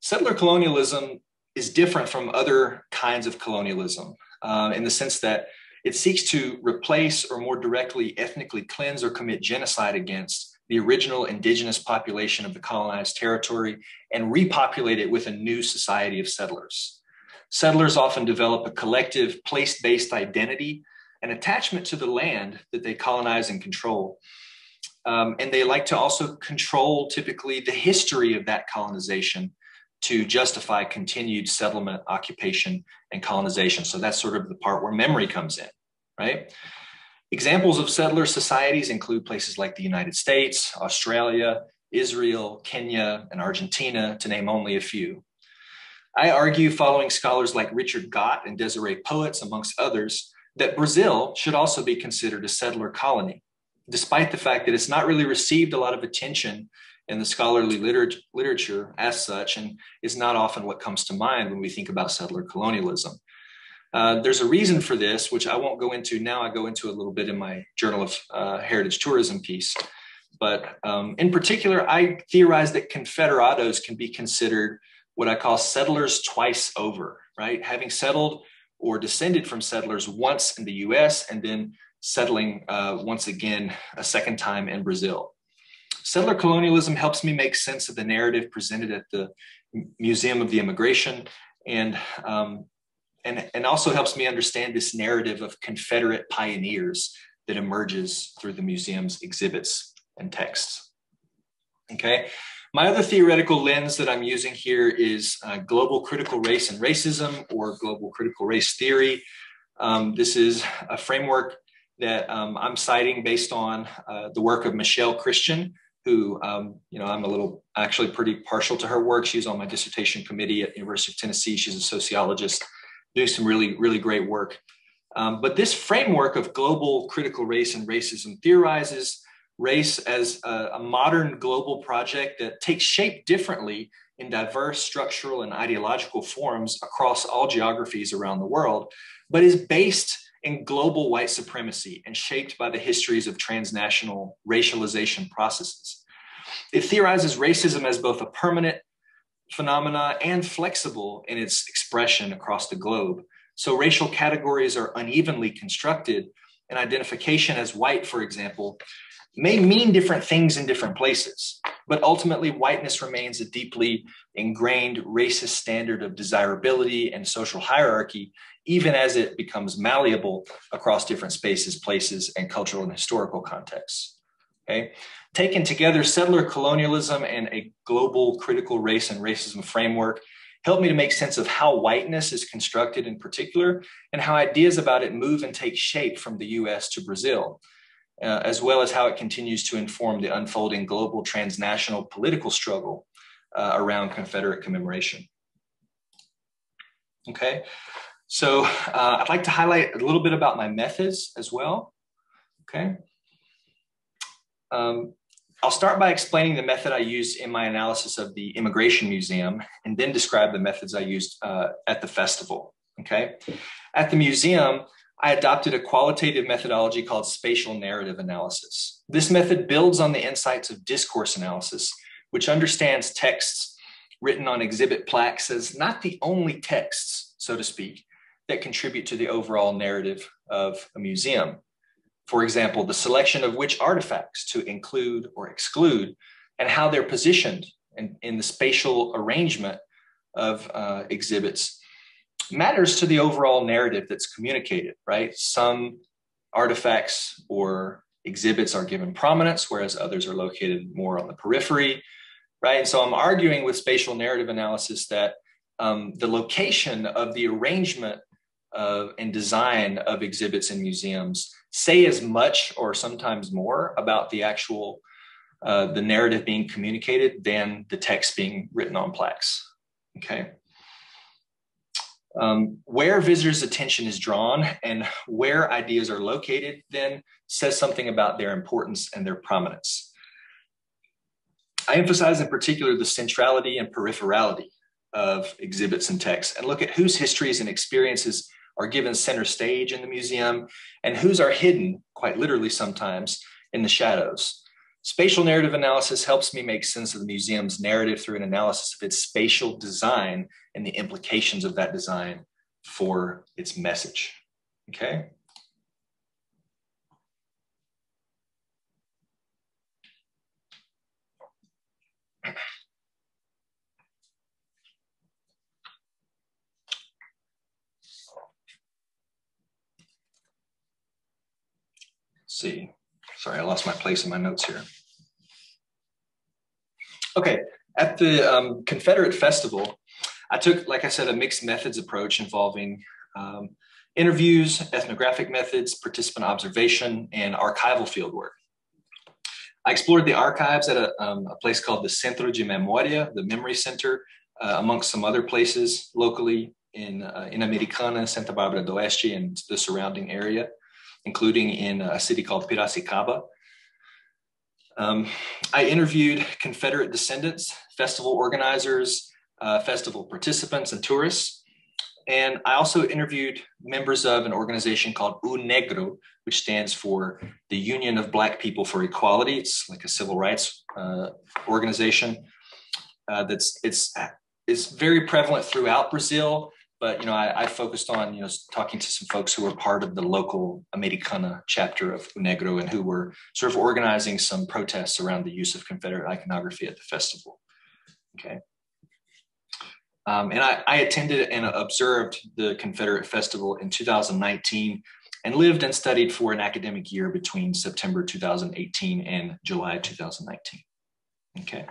Settler colonialism is different from other kinds of colonialism uh, in the sense that it seeks to replace or more directly ethnically cleanse or commit genocide against the original indigenous population of the colonized territory and repopulate it with a new society of settlers. Settlers often develop a collective place based identity and attachment to the land that they colonize and control. Um, and they like to also control typically the history of that colonization to justify continued settlement, occupation, and colonization. So that's sort of the part where memory comes in, right? Examples of settler societies include places like the United States, Australia, Israel, Kenya, and Argentina, to name only a few. I argue, following scholars like Richard Gott and Desiree Poets, amongst others, that Brazil should also be considered a settler colony, despite the fact that it's not really received a lot of attention in the scholarly liter- literature as such, and is not often what comes to mind when we think about settler colonialism. Uh, there's a reason for this, which I won't go into now. I go into a little bit in my Journal of uh, Heritage Tourism piece. But um, in particular, I theorize that Confederados can be considered what I call settlers twice over, right? Having settled or descended from settlers once in the US and then settling uh, once again a second time in Brazil. Settler colonialism helps me make sense of the narrative presented at the Museum of the Immigration and, um, and, and also helps me understand this narrative of Confederate pioneers that emerges through the museum's exhibits and texts. Okay. My other theoretical lens that I'm using here is uh, global critical race and racism or global critical race theory. Um, this is a framework that um, I'm citing based on uh, the work of Michelle Christian, who, um, you know, I'm a little actually pretty partial to her work. She's on my dissertation committee at University of Tennessee. She's a sociologist doing some really, really great work. Um, but this framework of global critical race and racism theorizes race as a, a modern global project that takes shape differently in diverse structural and ideological forms across all geographies around the world, but is based in global white supremacy and shaped by the histories of transnational racialization processes. It theorizes racism as both a permanent phenomena and flexible in its expression across the globe. So racial categories are unevenly constructed, and identification as white, for example, may mean different things in different places. But ultimately, whiteness remains a deeply ingrained racist standard of desirability and social hierarchy, even as it becomes malleable across different spaces, places, and cultural and historical contexts. Okay. Taken together, settler colonialism and a global critical race and racism framework helped me to make sense of how whiteness is constructed in particular and how ideas about it move and take shape from the US to Brazil, uh, as well as how it continues to inform the unfolding global transnational political struggle uh, around Confederate commemoration. Okay, so uh, I'd like to highlight a little bit about my methods as well. Okay. Um, I'll start by explaining the method I used in my analysis of the Immigration Museum and then describe the methods I used uh, at the festival. Okay. At the museum, I adopted a qualitative methodology called spatial narrative analysis. This method builds on the insights of discourse analysis, which understands texts written on exhibit plaques as not the only texts, so to speak, that contribute to the overall narrative of a museum. For example, the selection of which artifacts to include or exclude and how they're positioned in, in the spatial arrangement of uh, exhibits matters to the overall narrative that's communicated, right? Some artifacts or exhibits are given prominence, whereas others are located more on the periphery, right? And so I'm arguing with spatial narrative analysis that um, the location of the arrangement of, and design of exhibits in museums say as much or sometimes more about the actual uh, the narrative being communicated than the text being written on plaques. Okay. Um, where visitors' attention is drawn and where ideas are located then says something about their importance and their prominence. I emphasize in particular the centrality and peripherality of exhibits and texts and look at whose histories and experiences are given center stage in the museum and whose are hidden, quite literally sometimes, in the shadows. Spatial narrative analysis helps me make sense of the museum's narrative through an analysis of its spatial design and the implications of that design for its message. Okay. see. Sorry, I lost my place in my notes here. Okay, at the um, Confederate Festival, I took, like I said, a mixed methods approach involving um, interviews, ethnographic methods, participant observation, and archival fieldwork. I explored the archives at a, um, a, place called the Centro de Memoria, the Memory Center, uh, amongst some other places locally in, uh, in Americana, Santa Barbara do Oeste, and the surrounding area including in a city called Piracicaba. Um, I interviewed Confederate descendants, festival organizers, uh, festival participants, and tourists. And I also interviewed members of an organization called UNEGRO, which stands for the Union of Black People for Equality. It's like a civil rights uh, organization uh, that's it's it's very prevalent throughout Brazil, but you know, I, I, focused on you know talking to some folks who were part of the local Americana chapter of UNEGRO and who were sort of organizing some protests around the use of Confederate iconography at the festival. Okay. Um, and I, I, attended and observed the Confederate Festival in 2019 and lived and studied for an academic year between September 2018 and July 2019. Okay.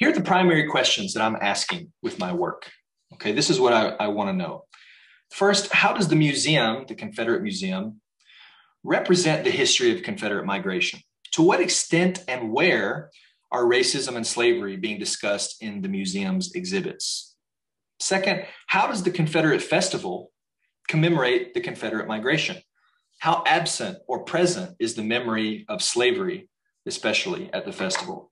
Here are the primary questions that I'm asking with my work. Okay, this is what I, I want to know. First, how does the museum, the Confederate Museum, represent the history of Confederate migration? To what extent and where are racism and slavery being discussed in the museum's exhibits? Second, how does the Confederate Festival commemorate the Confederate migration? How absent or present is the memory of slavery, especially at the festival?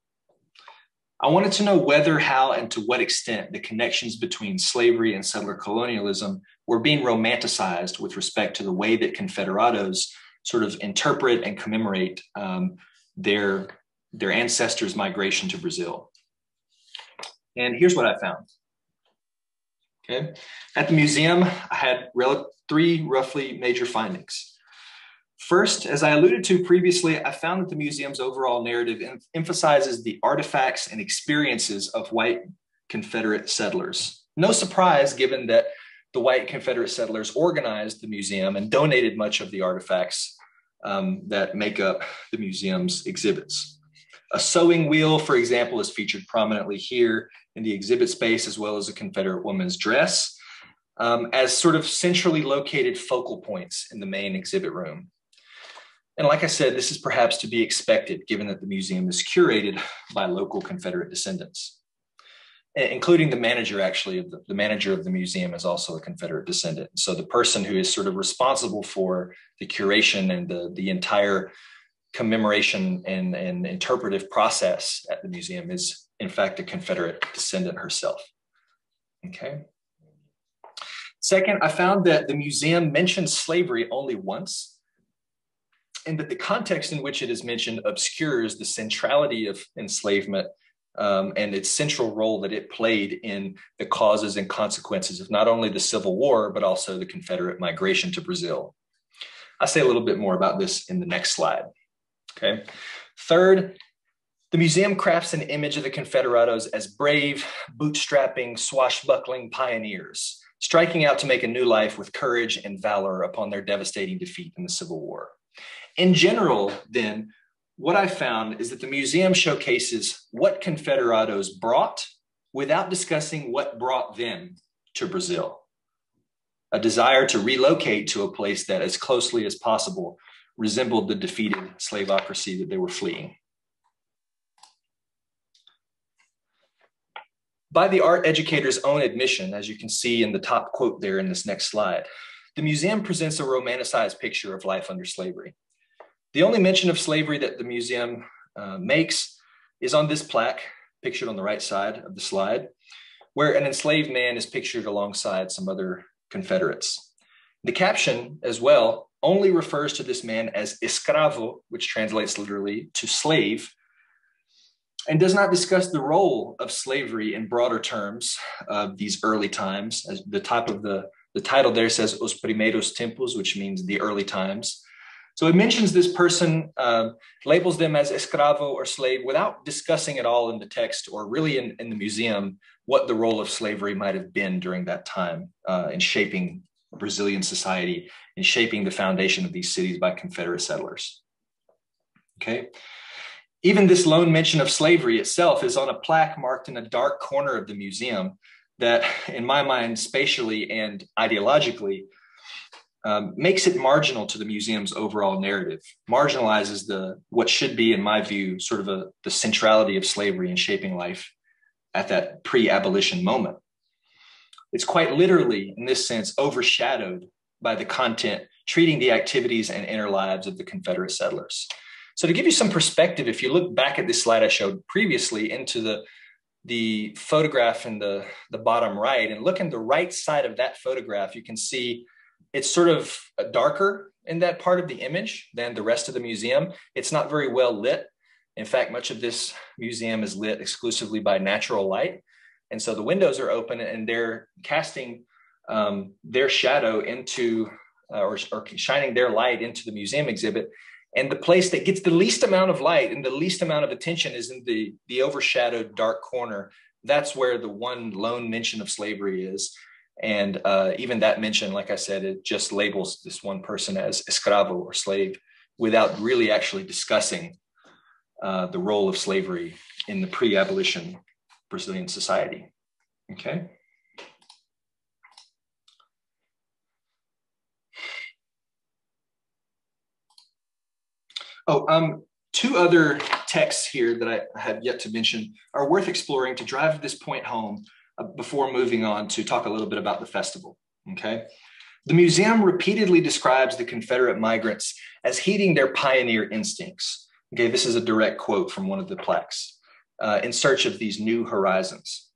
I wanted to know whether, how, and to what extent the connections between slavery and settler colonialism were being romanticized with respect to the way that Confederados sort of interpret and commemorate um, their, their ancestors' migration to Brazil. And here's what I found. Okay, at the museum, I had three roughly major findings. First, as I alluded to previously, I found that the museum's overall narrative em emphasizes the artifacts and experiences of white Confederate settlers. No surprise, given that the white Confederate settlers organized the museum and donated much of the artifacts um, that make up the museum's exhibits. A sewing wheel, for example, is featured prominently here in the exhibit space, as well as a Confederate woman's dress, um, as sort of centrally located focal points in the main exhibit room. And like I said, this is perhaps to be expected given that the museum is curated by local Confederate descendants, including the manager, actually, the, the manager of the museum is also a Confederate descendant. So the person who is sort of responsible for the curation and the, the entire commemoration and, and interpretive process at the museum is, in fact, a Confederate descendant herself. Okay. Second, I found that the museum mentions slavery only once and that the context in which it is mentioned obscures the centrality of enslavement um, and its central role that it played in the causes and consequences of not only the Civil War, but also the Confederate migration to Brazil. I'll say a little bit more about this in the next slide. Okay. Third, the museum crafts an image of the Confederados as brave, bootstrapping, swashbuckling pioneers, striking out to make a new life with courage and valor upon their devastating defeat in the Civil War. In general, then, what I found is that the museum showcases what Confederados brought without discussing what brought them to Brazil. A desire to relocate to a place that, as closely as possible, resembled the defeated slaveocracy that they were fleeing. By the art educator's own admission, as you can see in the top quote there in this next slide, the museum presents a romanticized picture of life under slavery. The only mention of slavery that the museum uh, makes is on this plaque, pictured on the right side of the slide, where an enslaved man is pictured alongside some other Confederates. The caption as well only refers to this man as escravo, which translates literally to slave, and does not discuss the role of slavery in broader terms of these early times. As the type of the, the title there says Os Primeiros Tempos, which means the early times. So it mentions this person, uh, labels them as escravo or slave without discussing at all in the text or really in, in the museum what the role of slavery might have been during that time uh, in shaping Brazilian society, in shaping the foundation of these cities by Confederate settlers. Okay. Even this lone mention of slavery itself is on a plaque marked in a dark corner of the museum that, in my mind, spatially and ideologically, um, makes it marginal to the museum's overall narrative, marginalizes the what should be, in my view, sort of a, the centrality of slavery in shaping life at that pre-abolition moment. It's quite literally, in this sense, overshadowed by the content treating the activities and inner lives of the Confederate settlers. So to give you some perspective, if you look back at this slide I showed previously into the the photograph in the, the bottom right and look in the right side of that photograph, you can see it's sort of darker in that part of the image than the rest of the museum. It's not very well lit. In fact, much of this museum is lit exclusively by natural light. And so the windows are open and they're casting um, their shadow into uh, or, or shining their light into the museum exhibit. And the place that gets the least amount of light and the least amount of attention is in the, the overshadowed dark corner. That's where the one lone mention of slavery is. And uh, even that mention, like I said, it just labels this one person as escravo or slave without really actually discussing uh, the role of slavery in the pre abolition Brazilian society. Okay. Oh, um, two other texts here that I have yet to mention are worth exploring to drive this point home before moving on to talk a little bit about the festival. Okay. The museum repeatedly describes the Confederate migrants as heeding their pioneer instincts. Okay, this is a direct quote from one of the plaques uh, in search of these new horizons.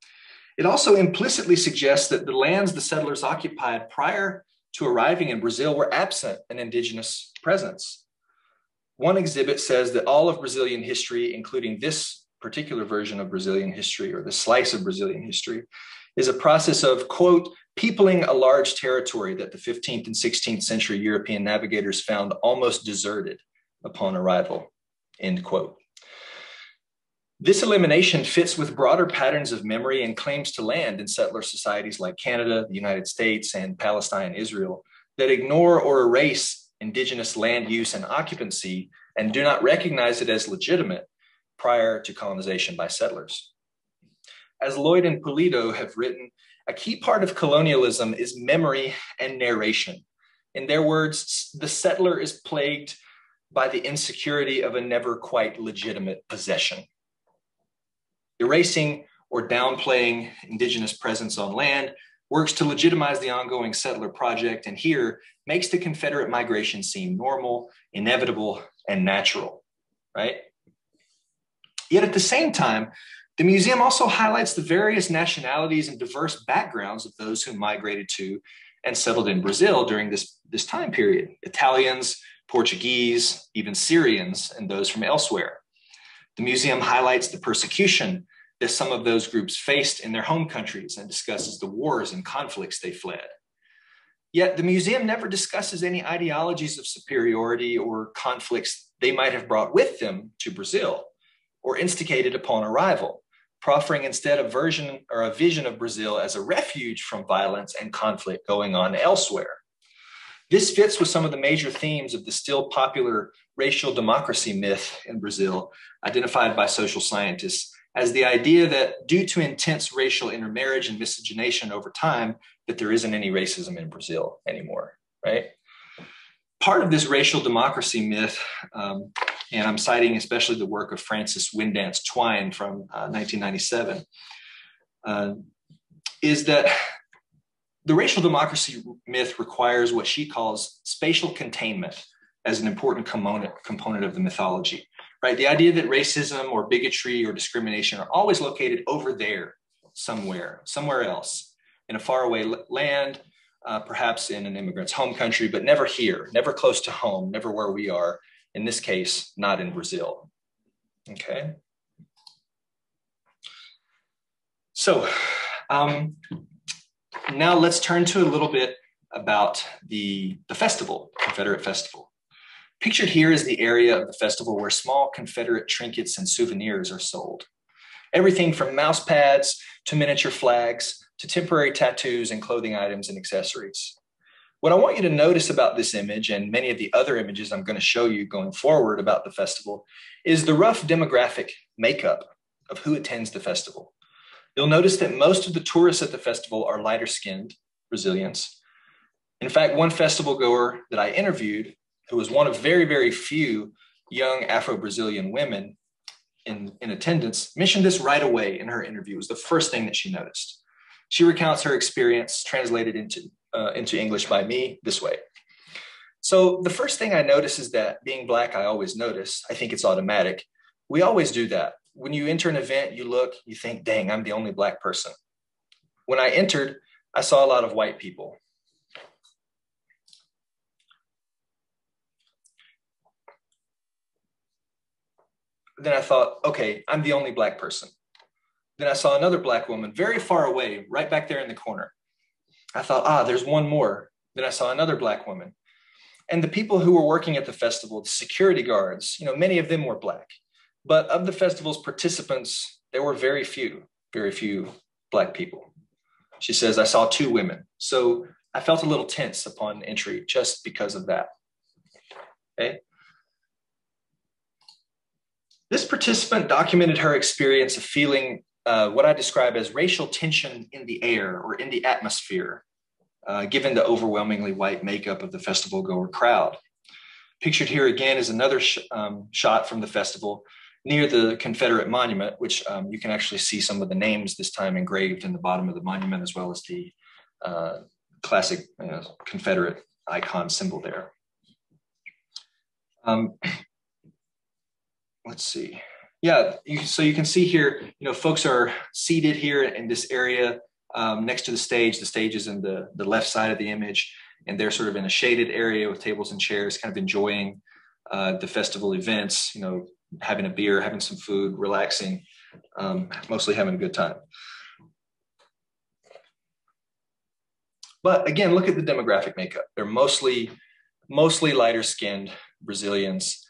It also implicitly suggests that the lands the settlers occupied prior to arriving in Brazil were absent an indigenous presence. One exhibit says that all of Brazilian history, including this particular version of Brazilian history or the slice of Brazilian history, is a process of, quote, peopling a large territory that the 15th and 16th century European navigators found almost deserted upon arrival, end quote. This elimination fits with broader patterns of memory and claims to land in settler societies like Canada, the United States, and Palestine, Israel, that ignore or erase indigenous land use and occupancy and do not recognize it as legitimate prior to colonization by settlers. As Lloyd and Pulido have written, a key part of colonialism is memory and narration. In their words, the settler is plagued by the insecurity of a never quite legitimate possession. Erasing or downplaying indigenous presence on land works to legitimize the ongoing settler project and here makes the Confederate migration seem normal, inevitable, and natural, right? Yet at the same time, the museum also highlights the various nationalities and diverse backgrounds of those who migrated to and settled in Brazil during this, this time period Italians, Portuguese, even Syrians, and those from elsewhere. The museum highlights the persecution that some of those groups faced in their home countries and discusses the wars and conflicts they fled. Yet the museum never discusses any ideologies of superiority or conflicts they might have brought with them to Brazil or instigated upon arrival, proffering instead a version or a vision of Brazil as a refuge from violence and conflict going on elsewhere. This fits with some of the major themes of the still popular racial democracy myth in Brazil, identified by social scientists as the idea that due to intense racial intermarriage and miscegenation over time, that there isn't any racism in Brazil anymore, right? Part of this racial democracy myth, um, and I'm citing especially the work of Frances Winddance Twine from uh, 1997, uh, is that the racial democracy myth requires what she calls spatial containment as an important component, component of the mythology right? The idea that racism or bigotry or discrimination are always located over there somewhere, somewhere else in a faraway land, uh, perhaps in an immigrant's home country, but never here, never close to home, never where we are. In this case, not in Brazil. Okay. So um, now let's turn to a little bit about the, the festival, Confederate Festival. Pictured here is the area of the festival where small Confederate trinkets and souvenirs are sold. Everything from mouse pads to miniature flags to temporary tattoos and clothing items and accessories. What I want you to notice about this image and many of the other images I'm going to show you going forward about the festival is the rough demographic makeup of who attends the festival. You'll notice that most of the tourists at the festival are lighter skinned Brazilians. In fact, one festival goer that I interviewed who was one of very, very few young Afro Brazilian women in, in attendance, mentioned this right away in her interview. It was the first thing that she noticed. She recounts her experience translated into, uh, into English by me this way. So, the first thing I notice is that being Black, I always notice, I think it's automatic. We always do that. When you enter an event, you look, you think, dang, I'm the only Black person. When I entered, I saw a lot of white people. then I thought, okay, I'm the only black person. Then I saw another black woman very far away, right back there in the corner. I thought, ah, there's one more. Then I saw another black woman. And the people who were working at the festival, the security guards, you know, many of them were black. But of the festival's participants, there were very few, very few black people. She says, I saw two women. So I felt a little tense upon entry just because of that. Okay. This participant documented her experience of feeling uh, what I describe as racial tension in the air or in the atmosphere, uh, given the overwhelmingly white makeup of the festival goer crowd. Pictured here again is another sh um, shot from the festival near the Confederate monument, which um, you can actually see some of the names this time engraved in the bottom of the monument, as well as the uh, classic Confederate icon symbol there. Um, let's see. Yeah, you, so you can see here, you know, folks are seated here in this area um, next to the stage. The stage is in the, the left side of the image, and they're sort of in a shaded area with tables and chairs, kind of enjoying uh, the festival events, you know, having a beer, having some food, relaxing, um, mostly having a good time. But again, look at the demographic makeup. They're mostly, mostly lighter skinned Brazilians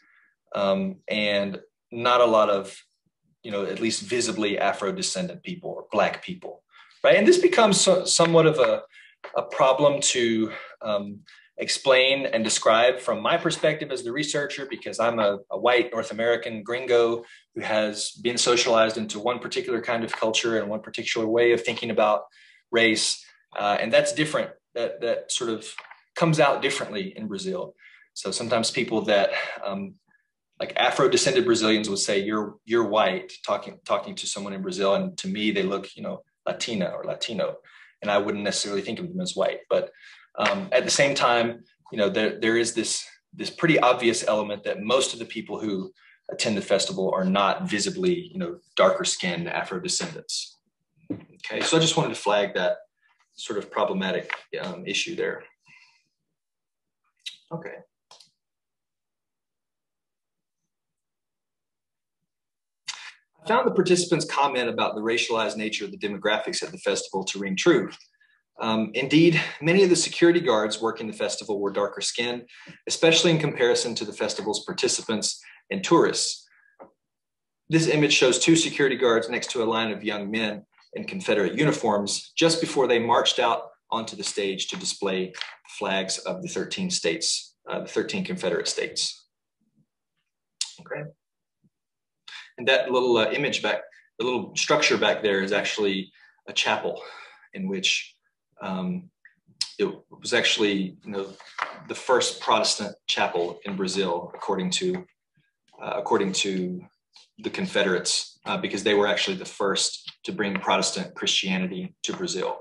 um, and not a lot of, you know, at least visibly Afro descendant people or Black people, right? And this becomes so, somewhat of a, a problem to um, explain and describe from my perspective as the researcher because I'm a, a, white North American gringo who has been socialized into one particular kind of culture and one particular way of thinking about race. Uh, and that's different. That, that sort of comes out differently in Brazil. So sometimes people that um, like Afro descended Brazilians would say, you're, you're white talking, talking to someone in Brazil. And to me, they look, you know, Latina or Latino. And I wouldn't necessarily think of them as white, but um, at the same time, you know, there, there is this, this pretty obvious element that most of the people who attend the festival are not visibly, you know, darker skinned Afro descendants. Okay, so I just wanted to flag that sort of problematic um, issue there. Okay. I found the participants' comment about the racialized nature of the demographics at the festival to ring true. Um, indeed, many of the security guards working the festival were darker skinned, especially in comparison to the festival's participants and tourists. This image shows two security guards next to a line of young men in Confederate uniforms just before they marched out onto the stage to display flags of the 13 states, uh, the 13 Confederate states. Okay. And that little uh, image back, the little structure back there is actually a chapel in which um, it was actually you know the first Protestant chapel in Brazil, according to uh, according to the Confederates, uh, because they were actually the first to bring Protestant Christianity to Brazil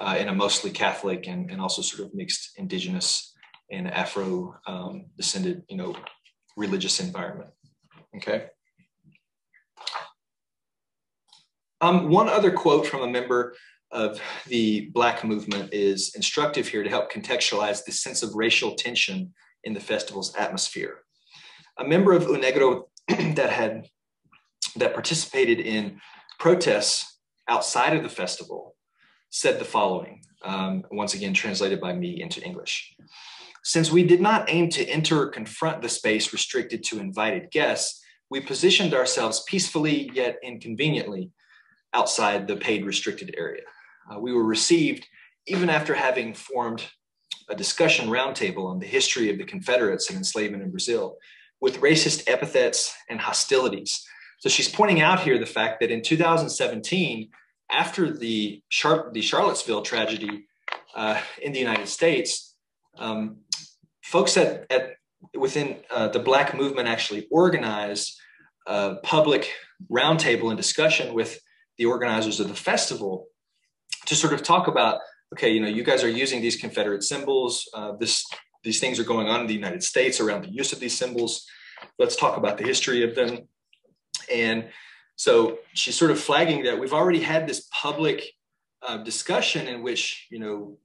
uh, in a mostly Catholic and, and also sort of mixed indigenous and Afro um, descended, you know, religious environment. Okay. Um, one other quote from a member of the Black movement is instructive here to help contextualize the sense of racial tension in the festival's atmosphere. A member of Unegro that had that participated in protests outside of the festival said the following, um, once again translated by me into English. Since we did not aim to enter or confront the space restricted to invited guests, we positioned ourselves peacefully yet inconveniently outside the paid restricted area. Uh, we were received even after having formed a discussion roundtable on the history of the Confederates and enslavement in Brazil with racist epithets and hostilities. So she's pointing out here the fact that in 2017, after the, Char- the Charlottesville tragedy uh, in the United States, um, folks at, at within uh, the Black movement actually organized a public roundtable and discussion with the organizers of the festival to sort of talk about, okay, you know, you guys are using these Confederate symbols. Uh, this these things are going on in the United States around the use of these symbols. Let's talk about the history of them. And so she's sort of flagging that we've already had this public uh, discussion in which, you know,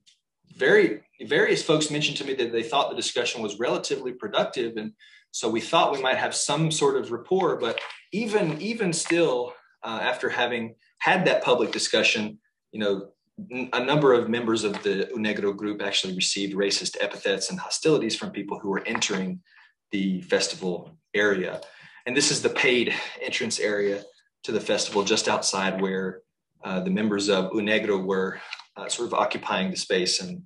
very various folks mentioned to me that they thought the discussion was relatively productive and so we thought we might have some sort of rapport but even even still uh, after having had that public discussion you know a number of members of the Unegro group actually received racist epithets and hostilities from people who were entering the festival area. And this is the paid entrance area to the festival just outside where uh, the members of Unegro were uh, sort of occupying the space and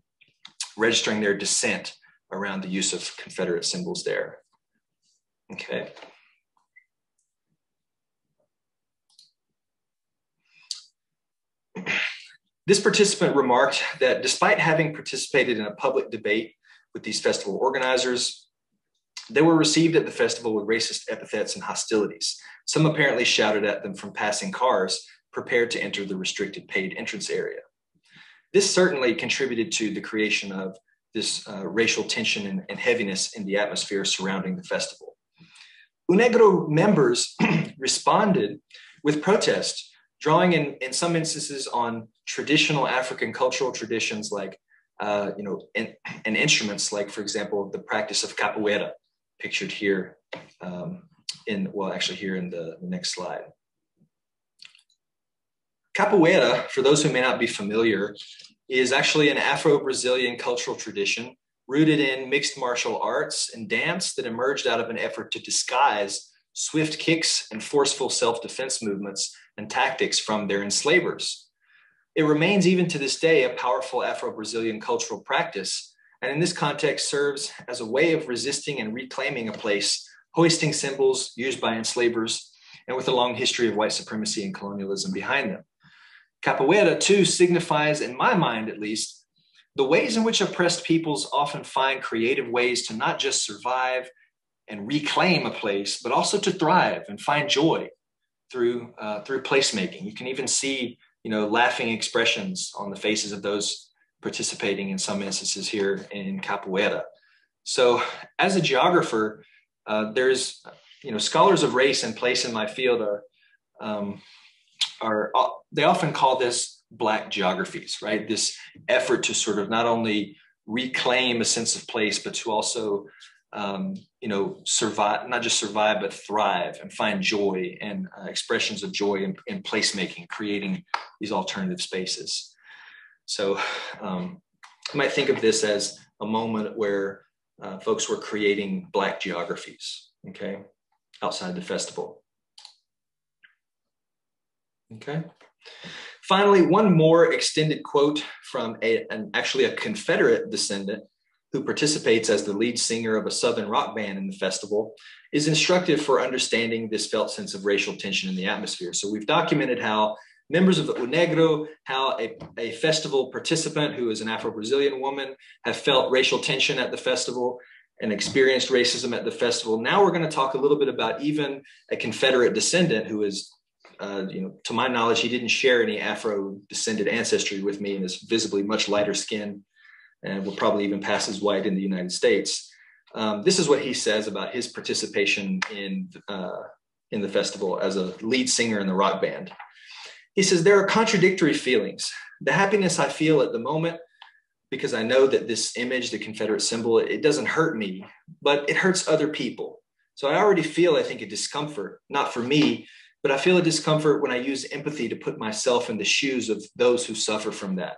registering their dissent around the use of Confederate symbols there. Okay. This participant remarked that despite having participated in a public debate with these festival organizers, they were received at the festival with racist epithets and hostilities. Some apparently shouted at them from passing cars prepared to enter the restricted paid entrance area. This certainly contributed to the creation of this uh, racial tension and, and heaviness in the atmosphere surrounding the festival. UNEGRO members responded with protest, drawing in, in some instances on traditional African cultural traditions like, uh, you know, and, instruments like, for example, the practice of capoeira, pictured here um, in, well, actually here in the next slide. Capoeira, for those who may not be familiar, is actually an Afro-Brazilian cultural tradition rooted in mixed martial arts and dance that emerged out of an effort to disguise swift kicks and forceful self-defense movements and tactics from their enslavers. It remains even to this day a powerful Afro-Brazilian cultural practice, and in this context serves as a way of resisting and reclaiming a place, hoisting symbols used by enslavers, and with a long history of white supremacy and colonialism behind them. Capoeira, too, signifies, in my mind at least, the ways in which oppressed peoples often find creative ways to not just survive and reclaim a place, but also to thrive and find joy through uh, through placemaking. You can even see, you know, laughing expressions on the faces of those participating in some instances here in capoeira. So, as a geographer, uh, there's, you know, scholars of race and place in my field are um, are uh, they often call this black geographies, right? This effort to sort of not only reclaim a sense of place, but to also um, you know survive, not just survive, but thrive and find joy and uh, expressions of joy in, in placemaking, creating these alternative spaces. So um, you might think of this as a moment where uh, folks were creating black geographies, okay, outside the festival. Okay. Finally, one more extended quote from a, an, actually a Confederate descendant who participates as the lead singer of a Southern rock band in the festival is instructive for understanding this felt sense of racial tension in the atmosphere. So we've documented how members of the UNEGRO, how a, a festival participant who is an Afro-Brazilian woman have felt racial tension at the festival and experienced racism at the festival. Now we're going to talk a little bit about even a Confederate descendant who is uh, you know, to my knowledge, he didn't share any Afro descended ancestry with me and is visibly much lighter skinned and will probably even pass as white in the United States. Um, this is what he says about his participation in, uh, in the festival as a lead singer in the rock band. He says, There are contradictory feelings. The happiness I feel at the moment, because I know that this image, the Confederate symbol, it doesn't hurt me, but it hurts other people. So I already feel, I think, a discomfort, not for me, but I feel a discomfort when I use empathy to put myself in the shoes of those who suffer from that.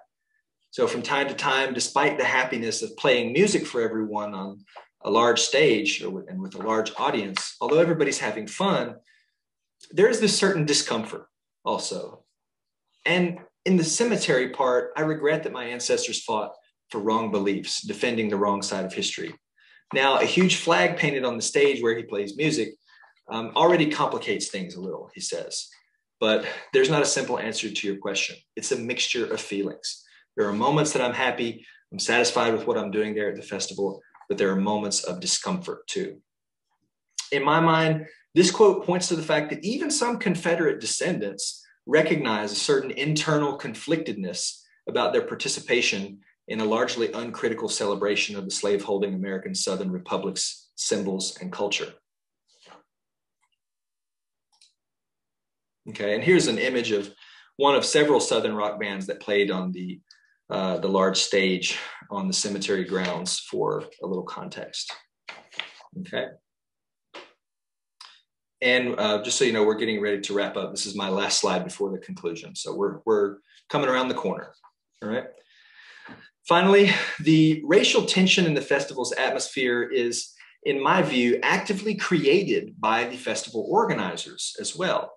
So from time to time, despite the happiness of playing music for everyone on a large stage and with a large audience, although everybody's having fun, there is this certain discomfort also. And in the cemetery part, I regret that my ancestors fought for wrong beliefs, defending the wrong side of history. Now, a huge flag painted on the stage where he plays music um, already complicates things a little, he says. But there's not a simple answer to your question. It's a mixture of feelings. There are moments that I'm happy, I'm satisfied with what I'm doing there at the festival, but there are moments of discomfort too. In my mind, this quote points to the fact that even some Confederate descendants recognize a certain internal conflictedness about their participation in a largely uncritical celebration of the slaveholding American Southern Republic's symbols and culture. Okay, and here's an image of one of several Southern rock bands that played on the uh, the large stage on the cemetery grounds for a little context. Okay. And uh, just so you know, we're getting ready to wrap up. This is my last slide before the conclusion. So we're, we're coming around the corner. All right. Finally, the racial tension in the festival's atmosphere is, in my view, actively created by the festival organizers as well.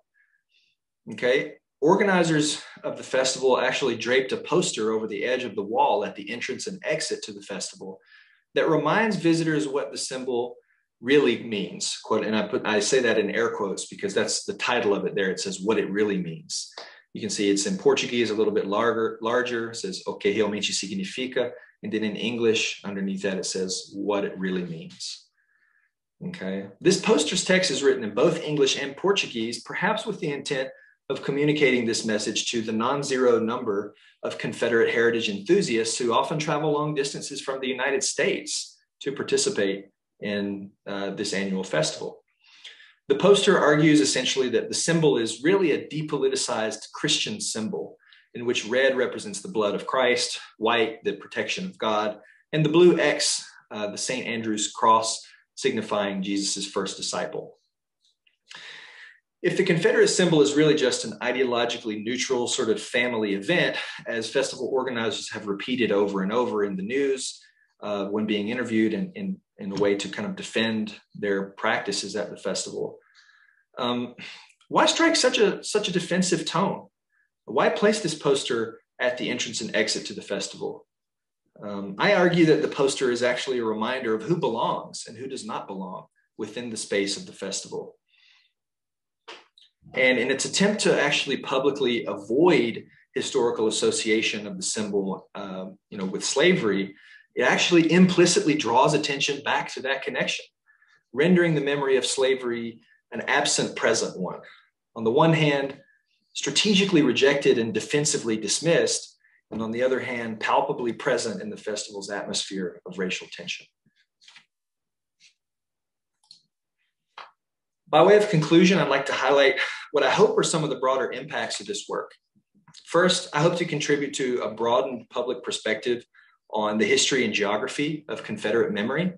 Okay. Organizers of the festival actually draped a poster over the edge of the wall at the entrance and exit to the festival that reminds visitors what the symbol really means. Quote, and I put I say that in air quotes because that's the title of it there. It says what it really means. You can see it's in Portuguese a little bit larger, larger. It says o que realmente significa. And then in English, underneath that, it says what it really means. Okay. This poster's text is written in both English and Portuguese, perhaps with the intent of communicating this message to the non-zero number of Confederate heritage enthusiasts who often travel long distances from the United States to participate in uh, this annual festival. The poster argues essentially that the symbol is really a depoliticized Christian symbol in which red represents the blood of Christ, white, the protection of God, and the blue X, uh, the St. Andrew's cross, signifying Jesus' first disciple. If the Confederate symbol is really just an ideologically neutral sort of family event, as festival organizers have repeated over and over in the news uh, when being interviewed and in, in a way to kind of defend their practices at the festival, um, why strike such a such a defensive tone? Why place this poster at the entrance and exit to the festival? Um, I argue that the poster is actually a reminder of who belongs and who does not belong within the space of the festival. And in its attempt to actually publicly avoid historical association of the symbol, um, you know, with slavery, it actually implicitly draws attention back to that connection, rendering the memory of slavery an absent present one. On the one hand, strategically rejected and defensively dismissed, and on the other hand, palpably present in the festival's atmosphere of racial tension. By way of conclusion, I'd like to highlight what I hope are some of the broader impacts of this work. First, I hope to contribute to a broadened public perspective on the history and geography of Confederate memory,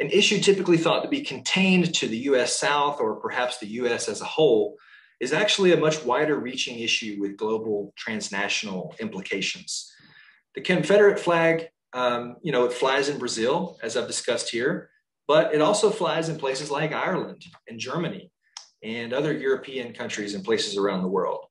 an issue typically thought to be contained to the US South or perhaps the US as a whole is actually a much wider reaching issue with global transnational implications. The Confederate flag, um, you know, it flies in Brazil, as I've discussed here, but it also flies in places like Ireland and Germany and other European countries and places around the world.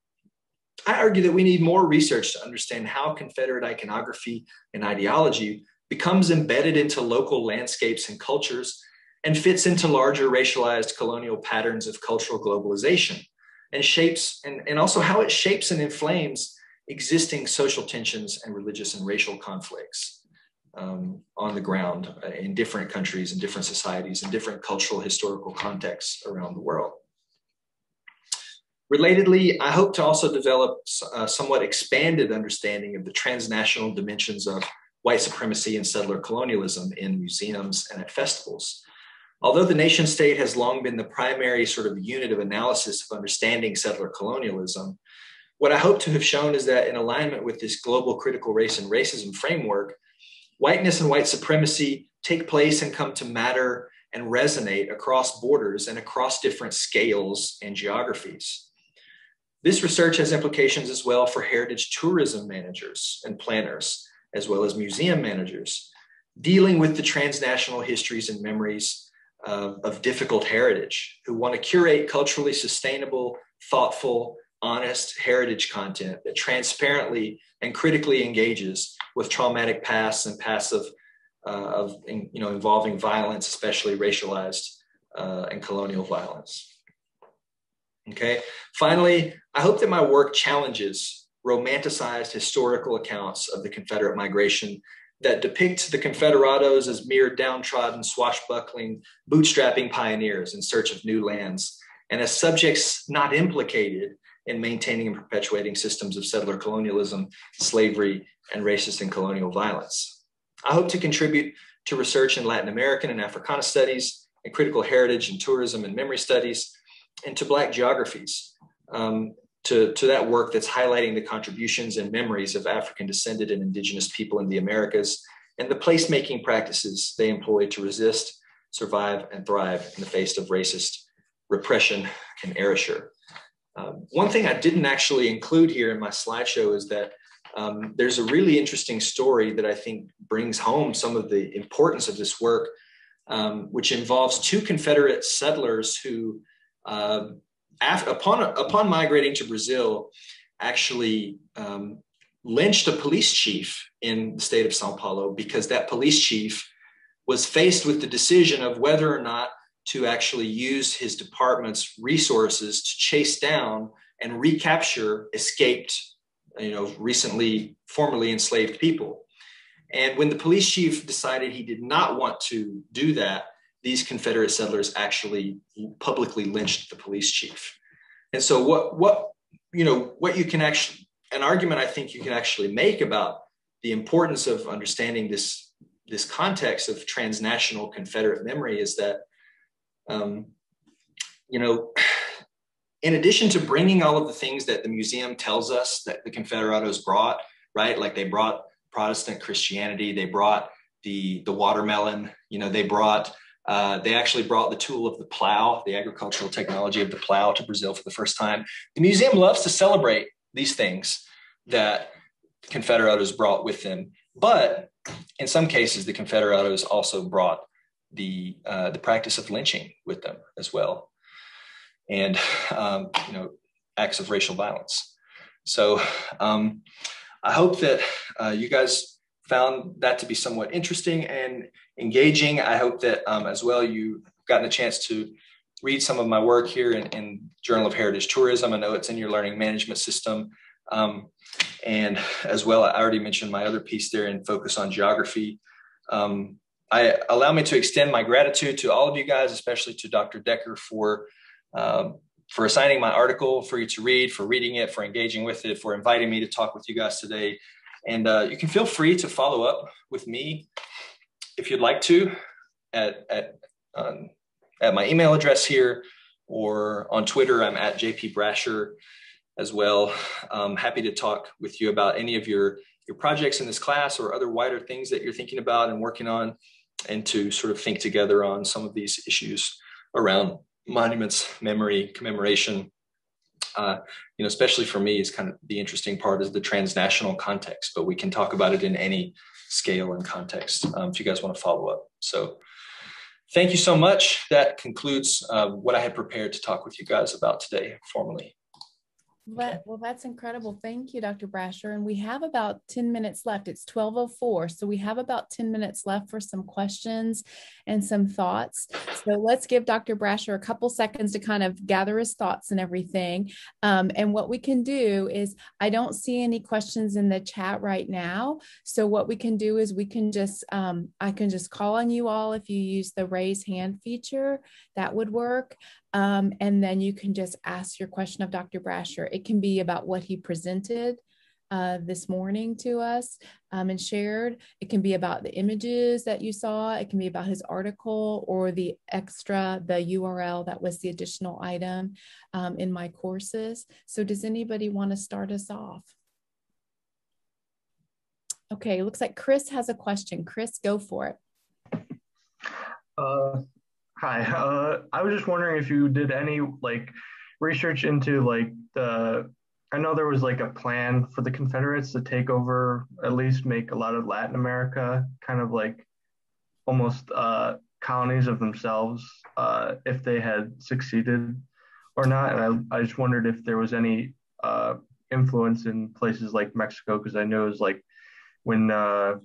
I argue that we need more research to understand how Confederate iconography and ideology becomes embedded into local landscapes and cultures and fits into larger racialized colonial patterns of cultural globalization and shapes and, and also how it shapes and inflames existing social tensions and religious and racial conflicts um, on the ground uh, in different countries and different societies and different cultural historical contexts around the world. Relatedly, I hope to also develop a somewhat expanded understanding of the transnational dimensions of white supremacy and settler colonialism in museums and at festivals. Although the nation state has long been the primary sort of unit of analysis of understanding settler colonialism, what I hope to have shown is that in alignment with this global critical race and racism framework, whiteness and white supremacy take place and come to matter and resonate across borders and across different scales and geographies. This research has implications as well for heritage tourism managers and planners, as well as museum managers, dealing with the transnational histories and memories uh, of difficult heritage, who want to curate culturally sustainable, thoughtful, honest heritage content that transparently and critically engages with traumatic pasts and pasts of, uh, of you know, involving violence, especially racialized uh, and colonial violence. Okay. Finally, I hope that my work challenges romanticized historical accounts of the Confederate migration that depict the Confederados as mere downtrodden, swashbuckling, bootstrapping pioneers in search of new lands, and as subjects not implicated in maintaining and perpetuating systems of settler colonialism, slavery, and racist and colonial violence. I hope to contribute to research in Latin American and Africana studies, and critical heritage and tourism and memory studies, and to Black geographies, um, to, to that work that's highlighting the contributions and memories of African descended and indigenous people in the Americas and the placemaking practices they employ to resist, survive, and thrive in the face of racist repression and erasure. Um, one thing I didn't actually include here in my slideshow is that um, there's a really interesting story that I think brings home some of the importance of this work, um, which involves two Confederate settlers who, uh, upon upon migrating to Brazil, actually um, lynched a police chief in the state of São Paulo because that police chief was faced with the decision of whether or not to actually use his department's resources to chase down and recapture escaped, you know, recently formerly enslaved people. And when the police chief decided he did not want to do that, these Confederate settlers actually publicly lynched the police chief. And so what what you know what you can actually an argument I think you can actually make about the importance of understanding this this context of transnational Confederate memory is that um, you know, in addition to bringing all of the things that the museum tells us that the Confederados brought, right? Like they brought Protestant Christianity, they brought the the watermelon, you know, they brought uh, they actually brought the tool of the plow, the agricultural technology of the plow to Brazil for the first time. The museum loves to celebrate these things that Confederados brought with them. But in some cases, the Confederados also brought the, uh, the practice of lynching with them as well. And, um, you know, acts of racial violence. So um, I hope that uh, you guys found that to be somewhat interesting and engaging. I hope that um, as well you've gotten a chance to read some of my work here in, in, Journal of Heritage Tourism. I know it's in your learning management system. Um, and as well, I already mentioned my other piece there in Focus on Geography. Um, I allow me to extend my gratitude to all of you guys, especially to Dr. Decker for um, for assigning my article for you to read, for reading it, for engaging with it, for inviting me to talk with you guys today. And uh, you can feel free to follow up with me if you'd like to at at um, at my email address here or on Twitter. I'm at JP Brasher as well. I'm happy to talk with you about any of your, your projects in this class or other wider things that you're thinking about and working on, and to sort of think together on some of these issues around monuments, memory, commemoration. Uh, you know, especially for me, is kind of the interesting part is the transnational context, but we can talk about it in any scale and context um, if you guys want to follow up. So thank you so much. That concludes uh, what I had prepared to talk with you guys about today formally. But, well, that's incredible. Thank you, Dr. Brasher. And we have about 10 minutes left. It's 1204. So we have about 10 minutes left for some questions and some thoughts. So let's give Dr. Brasher a couple seconds to kind of gather his thoughts and everything. Um, and what we can do is, I don't see any questions in the chat right now. So what we can do is we can just, um, I can just call on you all if you use the raise hand feature, that would work. Um, and then you can just ask your question of Dr. Brasher. It can be about what he presented uh, this morning to us um, and shared. It can be about the images that you saw. It can be about his article or the extra, the URL that was the additional item um, in My Courses. So does anybody want to start us off? Okay, looks like Chris has a question. Chris, go for it. Uh, Hi. Uh, I was just wondering if you did any like research into like the. I know there was like a plan for the Confederates to take over, at least make a lot of Latin America kind of like almost uh, colonies of themselves uh, if they had succeeded or not. And I, I just wondered if there was any uh, influence in places like Mexico, because I know it was like when uh,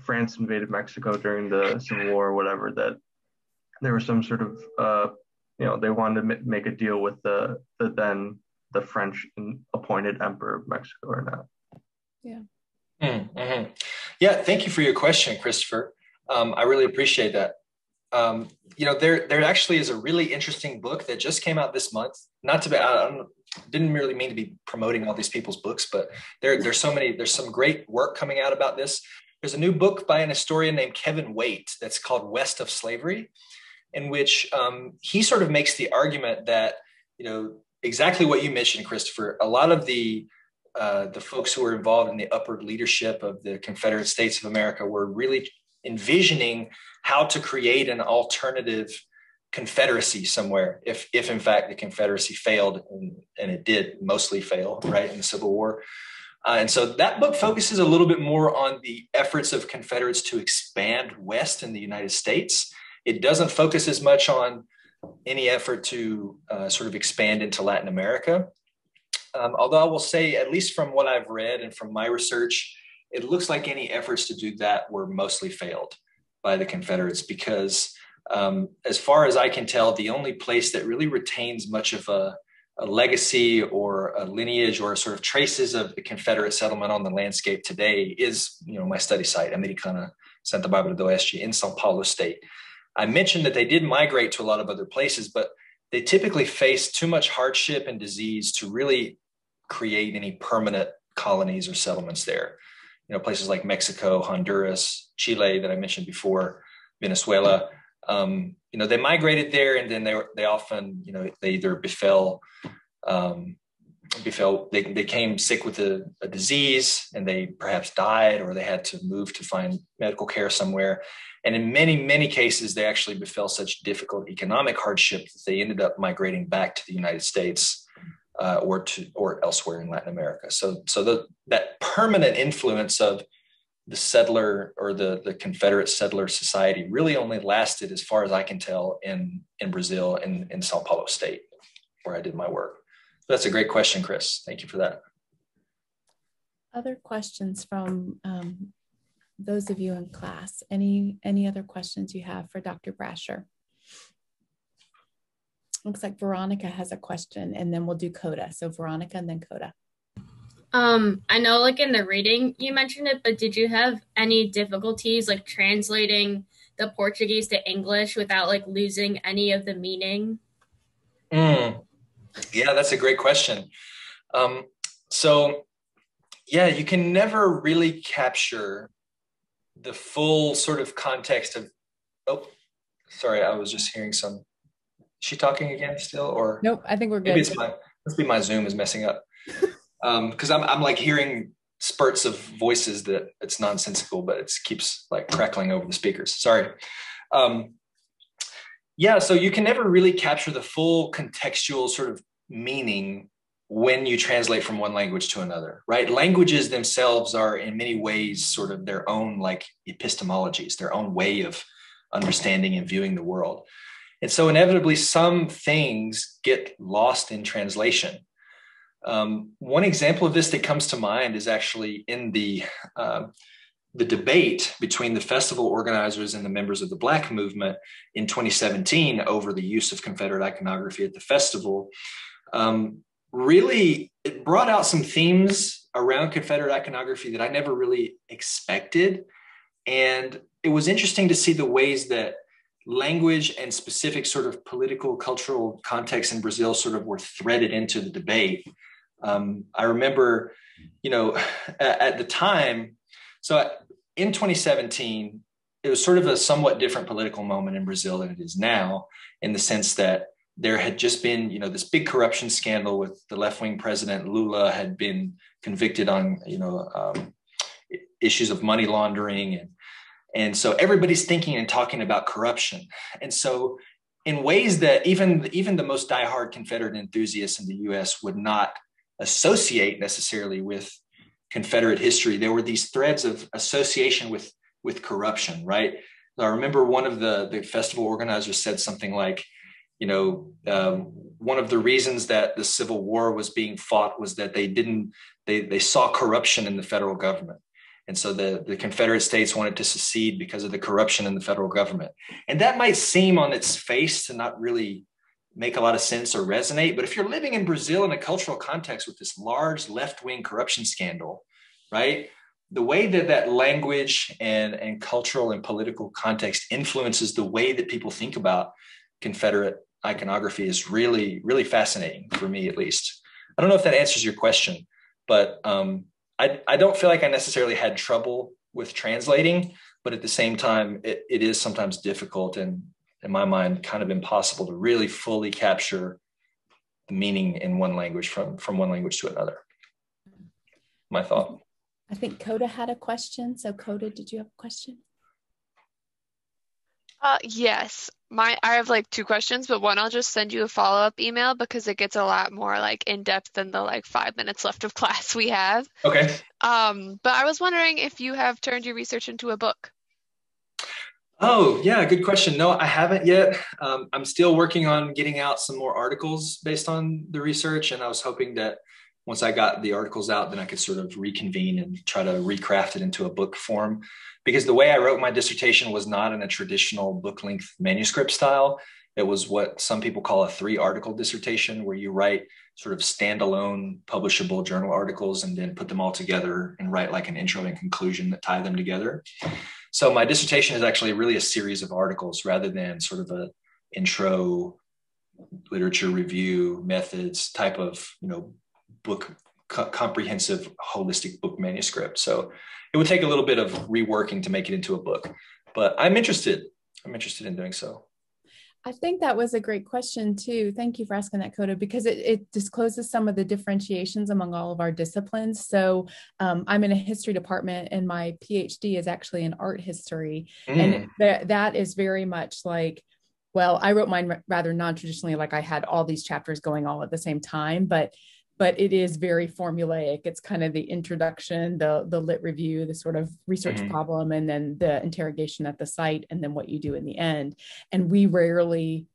France invaded Mexico during the Civil War or whatever, that there was some sort of uh, you know they wanted to make a deal with the the then the French appointed emperor of Mexico or not. Yeah. Mm-hmm. Yeah. Thank you for your question, Christopher. Um, I really appreciate that. Um, you know, there there actually is a really interesting book that just came out this month. Not to be, I don't, didn't really mean to be promoting all these people's books, but there there's so many. There's some great work coming out about this. There's a new book by an historian named Kevin Waite that's called West of Slavery, in which um, he sort of makes the argument that you know exactly what you mentioned, Christopher. A lot of the uh, the folks who were involved in the upward leadership of the Confederate States of America were really envisioning how to create an alternative confederacy somewhere if if in fact the confederacy failed and, and it did mostly fail right in the civil war uh, and so that book focuses a little bit more on the efforts of confederates to expand west in the united states it doesn't focus as much on any effort to uh, sort of expand into Latin America. Um, although I will say, at least from what I've read and from my research, it looks like any efforts to do that were mostly failed by the Confederates because, um, as far as I can tell, the only place that really retains much of a, a legacy or a lineage or sort of traces of the Confederate settlement on the landscape today is, you know, my study site, Americana Santa Bárbara d'Oeste in Sao Paulo State. I mentioned that they did migrate to a lot of other places, but they typically face too much hardship and disease to really create any permanent colonies or settlements there. You know, places like Mexico, Honduras, Chile that I mentioned before, Venezuela. um, you know, they migrated there, and then they were, they often, you know, they either befell, um, befell, they they came sick with a, a disease, and they perhaps died, or they had to move to find medical care somewhere. And in many, many cases, they actually befell such difficult economic hardship that they ended up migrating back to the United States uh, or to or elsewhere in Latin America. So, so the, that permanent influence of the settler or the, the Confederate settler society really only lasted, as far as I can tell, in, in Brazil in, in Sao Paulo state, where I did my work. That's a great question, Chris. Thank you for that. Other questions from um, those of you in class? Any, any other questions you have for Dr. Brasher? Looks like Veronica has a question and then we'll do Coda. So Veronica and then Coda. Um, I know like in the reading you mentioned it, but did you have any difficulties like translating the Portuguese to English without like losing any of the meaning? Mm. Yeah, that's a great question. Um, so, yeah, you can never really capture the full sort of context of. Oh, sorry, I was just hearing some. Is she talking again still, or nope? I think we're good. Maybe it's my. Must be my Zoom is messing up because um, I'm I'm like hearing spurts of voices that it's nonsensical, but it keeps like crackling over the speakers. Sorry. Um, yeah, so you can never really capture the full contextual sort of meaning when you translate from one language to another, right? Languages themselves are in many ways sort of their own like epistemologies, their own way of understanding and viewing the world. And so inevitably some things get lost in translation. Um, one example of this that comes to mind is actually in the uh, the debate between the festival organizers and the members of the Black movement in 2017 over the use of Confederate iconography at the festival. Um, really, it brought out some themes around Confederate iconography that I never really expected, and it was interesting to see the ways that language and specific sort of political cultural context in Brazil sort of were threaded into the debate. Um, I remember, you know, at, at the time, so in 2017, it was sort of a somewhat different political moment in Brazil than it is now, in the sense that there had just been, you know, this big corruption scandal with the left-wing president Lula had been convicted on, you know, um, issues of money laundering and and so everybody's thinking and talking about corruption. And so in ways that even even the most diehard Confederate enthusiasts in the US would not associate necessarily with Confederate history, there were these threads of association with with corruption, right? I remember one of the the festival organizers said something like, you know, um, one of the reasons that the Civil War was being fought was that they didn't they they saw corruption in the federal government. And so the, the Confederate States wanted to secede because of the corruption in the federal government. And that might seem on its face to not really make a lot of sense or resonate. But if you're living in Brazil in a cultural context with this large left wing corruption scandal, right? The way that that language and, and cultural and political context influences the way that people think about Confederate iconography is really, really fascinating for me, at least. I don't know if that answers your question, but um, I, I don't feel like I necessarily had trouble with translating, but at the same time, it, it is sometimes difficult and in my mind kind of impossible to really fully capture the meaning in one language from from one language to another. My thought. I think coda had a question. So coda did you have a question uh yes my i have like two questions but one i'll just send you a follow-up email because it gets a lot more like in depth than the like five minutes left of class we have okay um but i was wondering if you have turned your research into a book Oh, yeah, good question. No, I haven't yet. Um, I'm still working on getting out some more articles based on the research. And I was hoping that once I got the articles out, then I could sort of reconvene and try to recraft it into a book form. Because the way I wrote my dissertation was not in a traditional book length manuscript style. It was what some people call a three article dissertation, where you write sort of standalone publishable journal articles and then put them all together and write like an intro and conclusion that tie them together. So my dissertation is actually really a series of articles rather than sort of a intro literature review methods type of you know book co- comprehensive holistic book manuscript so it would take a little bit of reworking to make it into a book but i'm interested I'm interested in doing so. I think that was a great question too. Thank you for asking that, Coda, because it, it discloses some of the differentiations among all of our disciplines. So um, I'm in a history department, and my PhD is actually in art history, mm. and th- that is very much like. Well, I wrote mine rather non-traditionally, like I had all these chapters going all at the same time, but but it is very formulaic. It's kind of the introduction, the the lit review, the sort of research mm-hmm. problem, and then the interrogation at the site, and then what you do in the end. And we rarely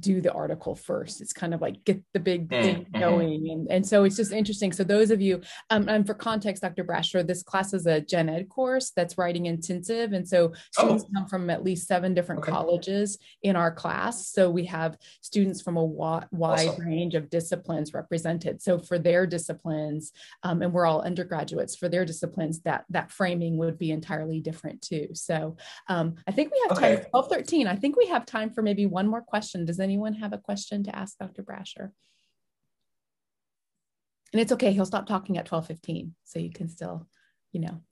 do the article first. It's kind of like get the big mm, thing mm-hmm. going. And, and so it's just interesting. So those of you, um, and for context, Dr. Brasher, this class is a gen ed course that's writing intensive. And so students oh. come from at least seven different okay. colleges in our class. So we have students from a wa- wide awesome. range of disciplines represented. So for their disciplines, um, and we're all undergraduates, for their disciplines, that that framing would be entirely different too. So um, I think we have okay. time, 12, 13. I think we have time for maybe one more question. Does anyone have a question to ask Dr. Brasher? And it's okay, he'll stop talking at 12:15, so you can still, you know.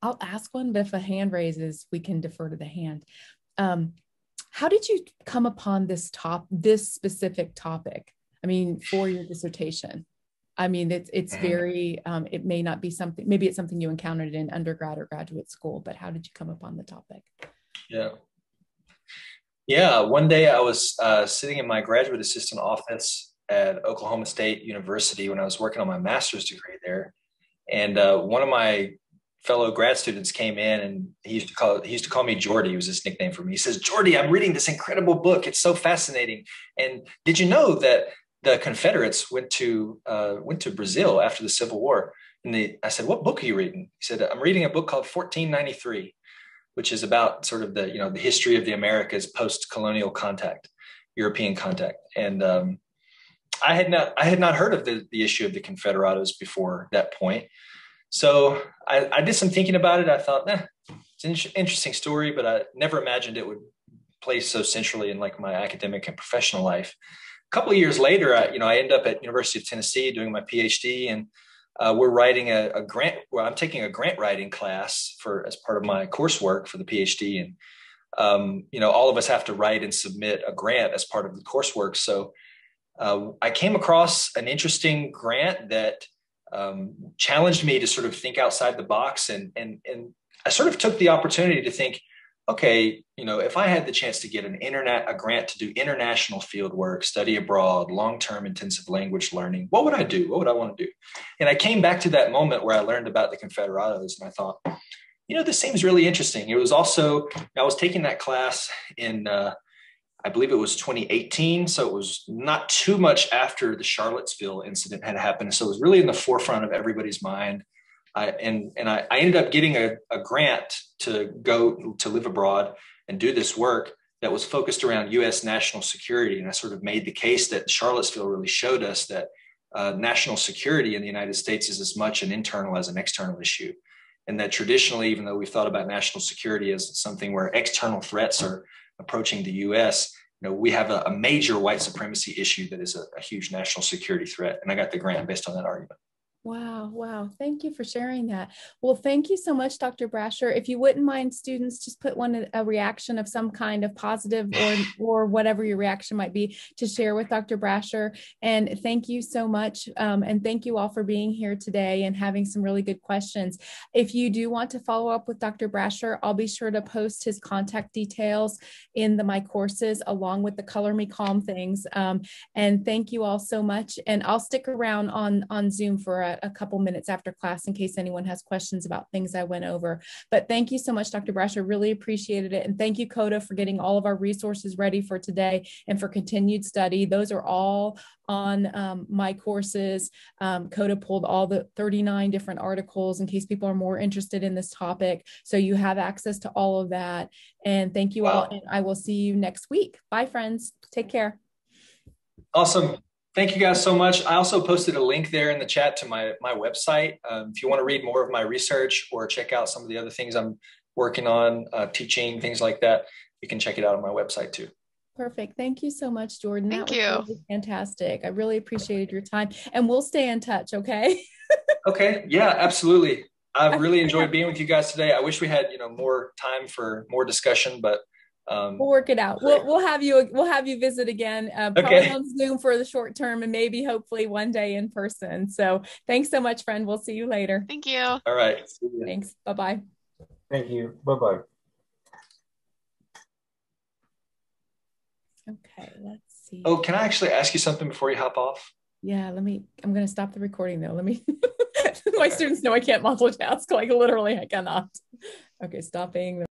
I'll ask one, but if a hand raises, we can defer to the hand. Um, how did you come upon this top, this specific topic? I mean, for your dissertation? I mean, it's it's mm-hmm. very. Um, it may not be something. Maybe it's something you encountered in undergrad or graduate school. But how did you come upon the topic? Yeah. Yeah. One day I was uh, sitting in my graduate assistant office at Oklahoma State University when I was working on my master's degree there, and uh, one of my fellow grad students came in and he used to call he used to call me Jordy. Was his nickname for me. He says, "Jordy, I'm reading this incredible book. It's so fascinating. And did you know that the Confederates went to uh, went to Brazil after the Civil War. And they, I said, "What book are you reading?" He said, "I'm reading a book called 1493, which is about sort of the you know the history of the Americas post colonial contact, European contact." And um, I had not I had not heard of the the issue of the Confederados before that point. So I, I did some thinking about it. I thought, eh, it's an interesting story, but I never imagined it would play so centrally in like my academic and professional life couple of years later, I, you know, I end up at University of Tennessee doing my PhD, and uh, we're writing a, a, grant. Well, I'm taking a grant writing class for as part of my coursework for the PhD, and um, you know, all of us have to write and submit a grant as part of the coursework. So uh, I came across an interesting grant that um, challenged me to sort of think outside the box, and and and I sort of took the opportunity to think okay, you know, if I had the chance to get an internet a grant to do international field work, study abroad, long-term intensive language learning, what would I do? What would I want to do? And I came back to that moment where I learned about the Confederados and I thought, you know, this seems really interesting. It was also I was taking that class in uh, I believe it was 2018. So it was not too much after the Charlottesville incident had happened. So it was really in the forefront of everybody's mind. I, and and I, I ended up getting a, a grant to go to live abroad and do this work that was focused around U.S. national security. And I sort of made the case that Charlottesville really showed us that uh, national security in the United States is as much an internal as an external issue. And that traditionally, even though we've thought about national security as something where external threats are approaching the U.S., you know, we have a, a major white supremacy issue that is a, a huge national security threat. And I got the grant based on that argument. Wow, wow. Thank you for sharing that. Well, thank you so much, Dr. Brasher. If you wouldn't mind, students, just put one a reaction of some kind of positive or or whatever your reaction might be to share with Dr. Brasher. And thank you so much. Um, and thank you all for being here today and having some really good questions. If you do want to follow up with Dr. Brasher, I'll be sure to post his contact details in the My Courses along with the color me calm things. Um, and thank you all so much. And I'll stick around on on Zoom for a a, couple minutes after class in case anyone has questions about things I went over. But thank you so much, Dr. Brasher. Really appreciated it. And thank you, Coda, for getting all of our resources ready for today and for continued study. Those are all on um, My Courses. Um, Coda pulled all the 39 different articles in case people are more interested in this topic. So you have access to all of that. And thank you wow. all. And I will see you next week. Bye, friends. Take care. Awesome. Thank you guys so much. I also posted a link there in the chat to my, my website. Um, if you want to read more of my research or check out some of the other things I'm working on, uh, teaching, things like that, you can check it out on my website too. Perfect. Thank you so much, Jordan. Thank that was you. Really fantastic. I really appreciated your time and we'll stay in touch. Okay. okay. Yeah, absolutely. I've really enjoyed being with you guys today. I wish we had, you know, more time for more discussion, but um, we'll work it out. We'll we'll have you we'll have you visit again, uh, probably Okay. on Zoom for the short term, and maybe hopefully one day in person. So thanks so much, friend. We'll see you later. Thank you. all right. See. Thanks. Bye bye. Thank you. Bye bye. Okay, let's see. Oh, can I actually ask you something before you hop off? Yeah, let me. I'm gonna stop the recording though. Let me. My students know I can't multitask. Like literally, I cannot. Okay, stopping.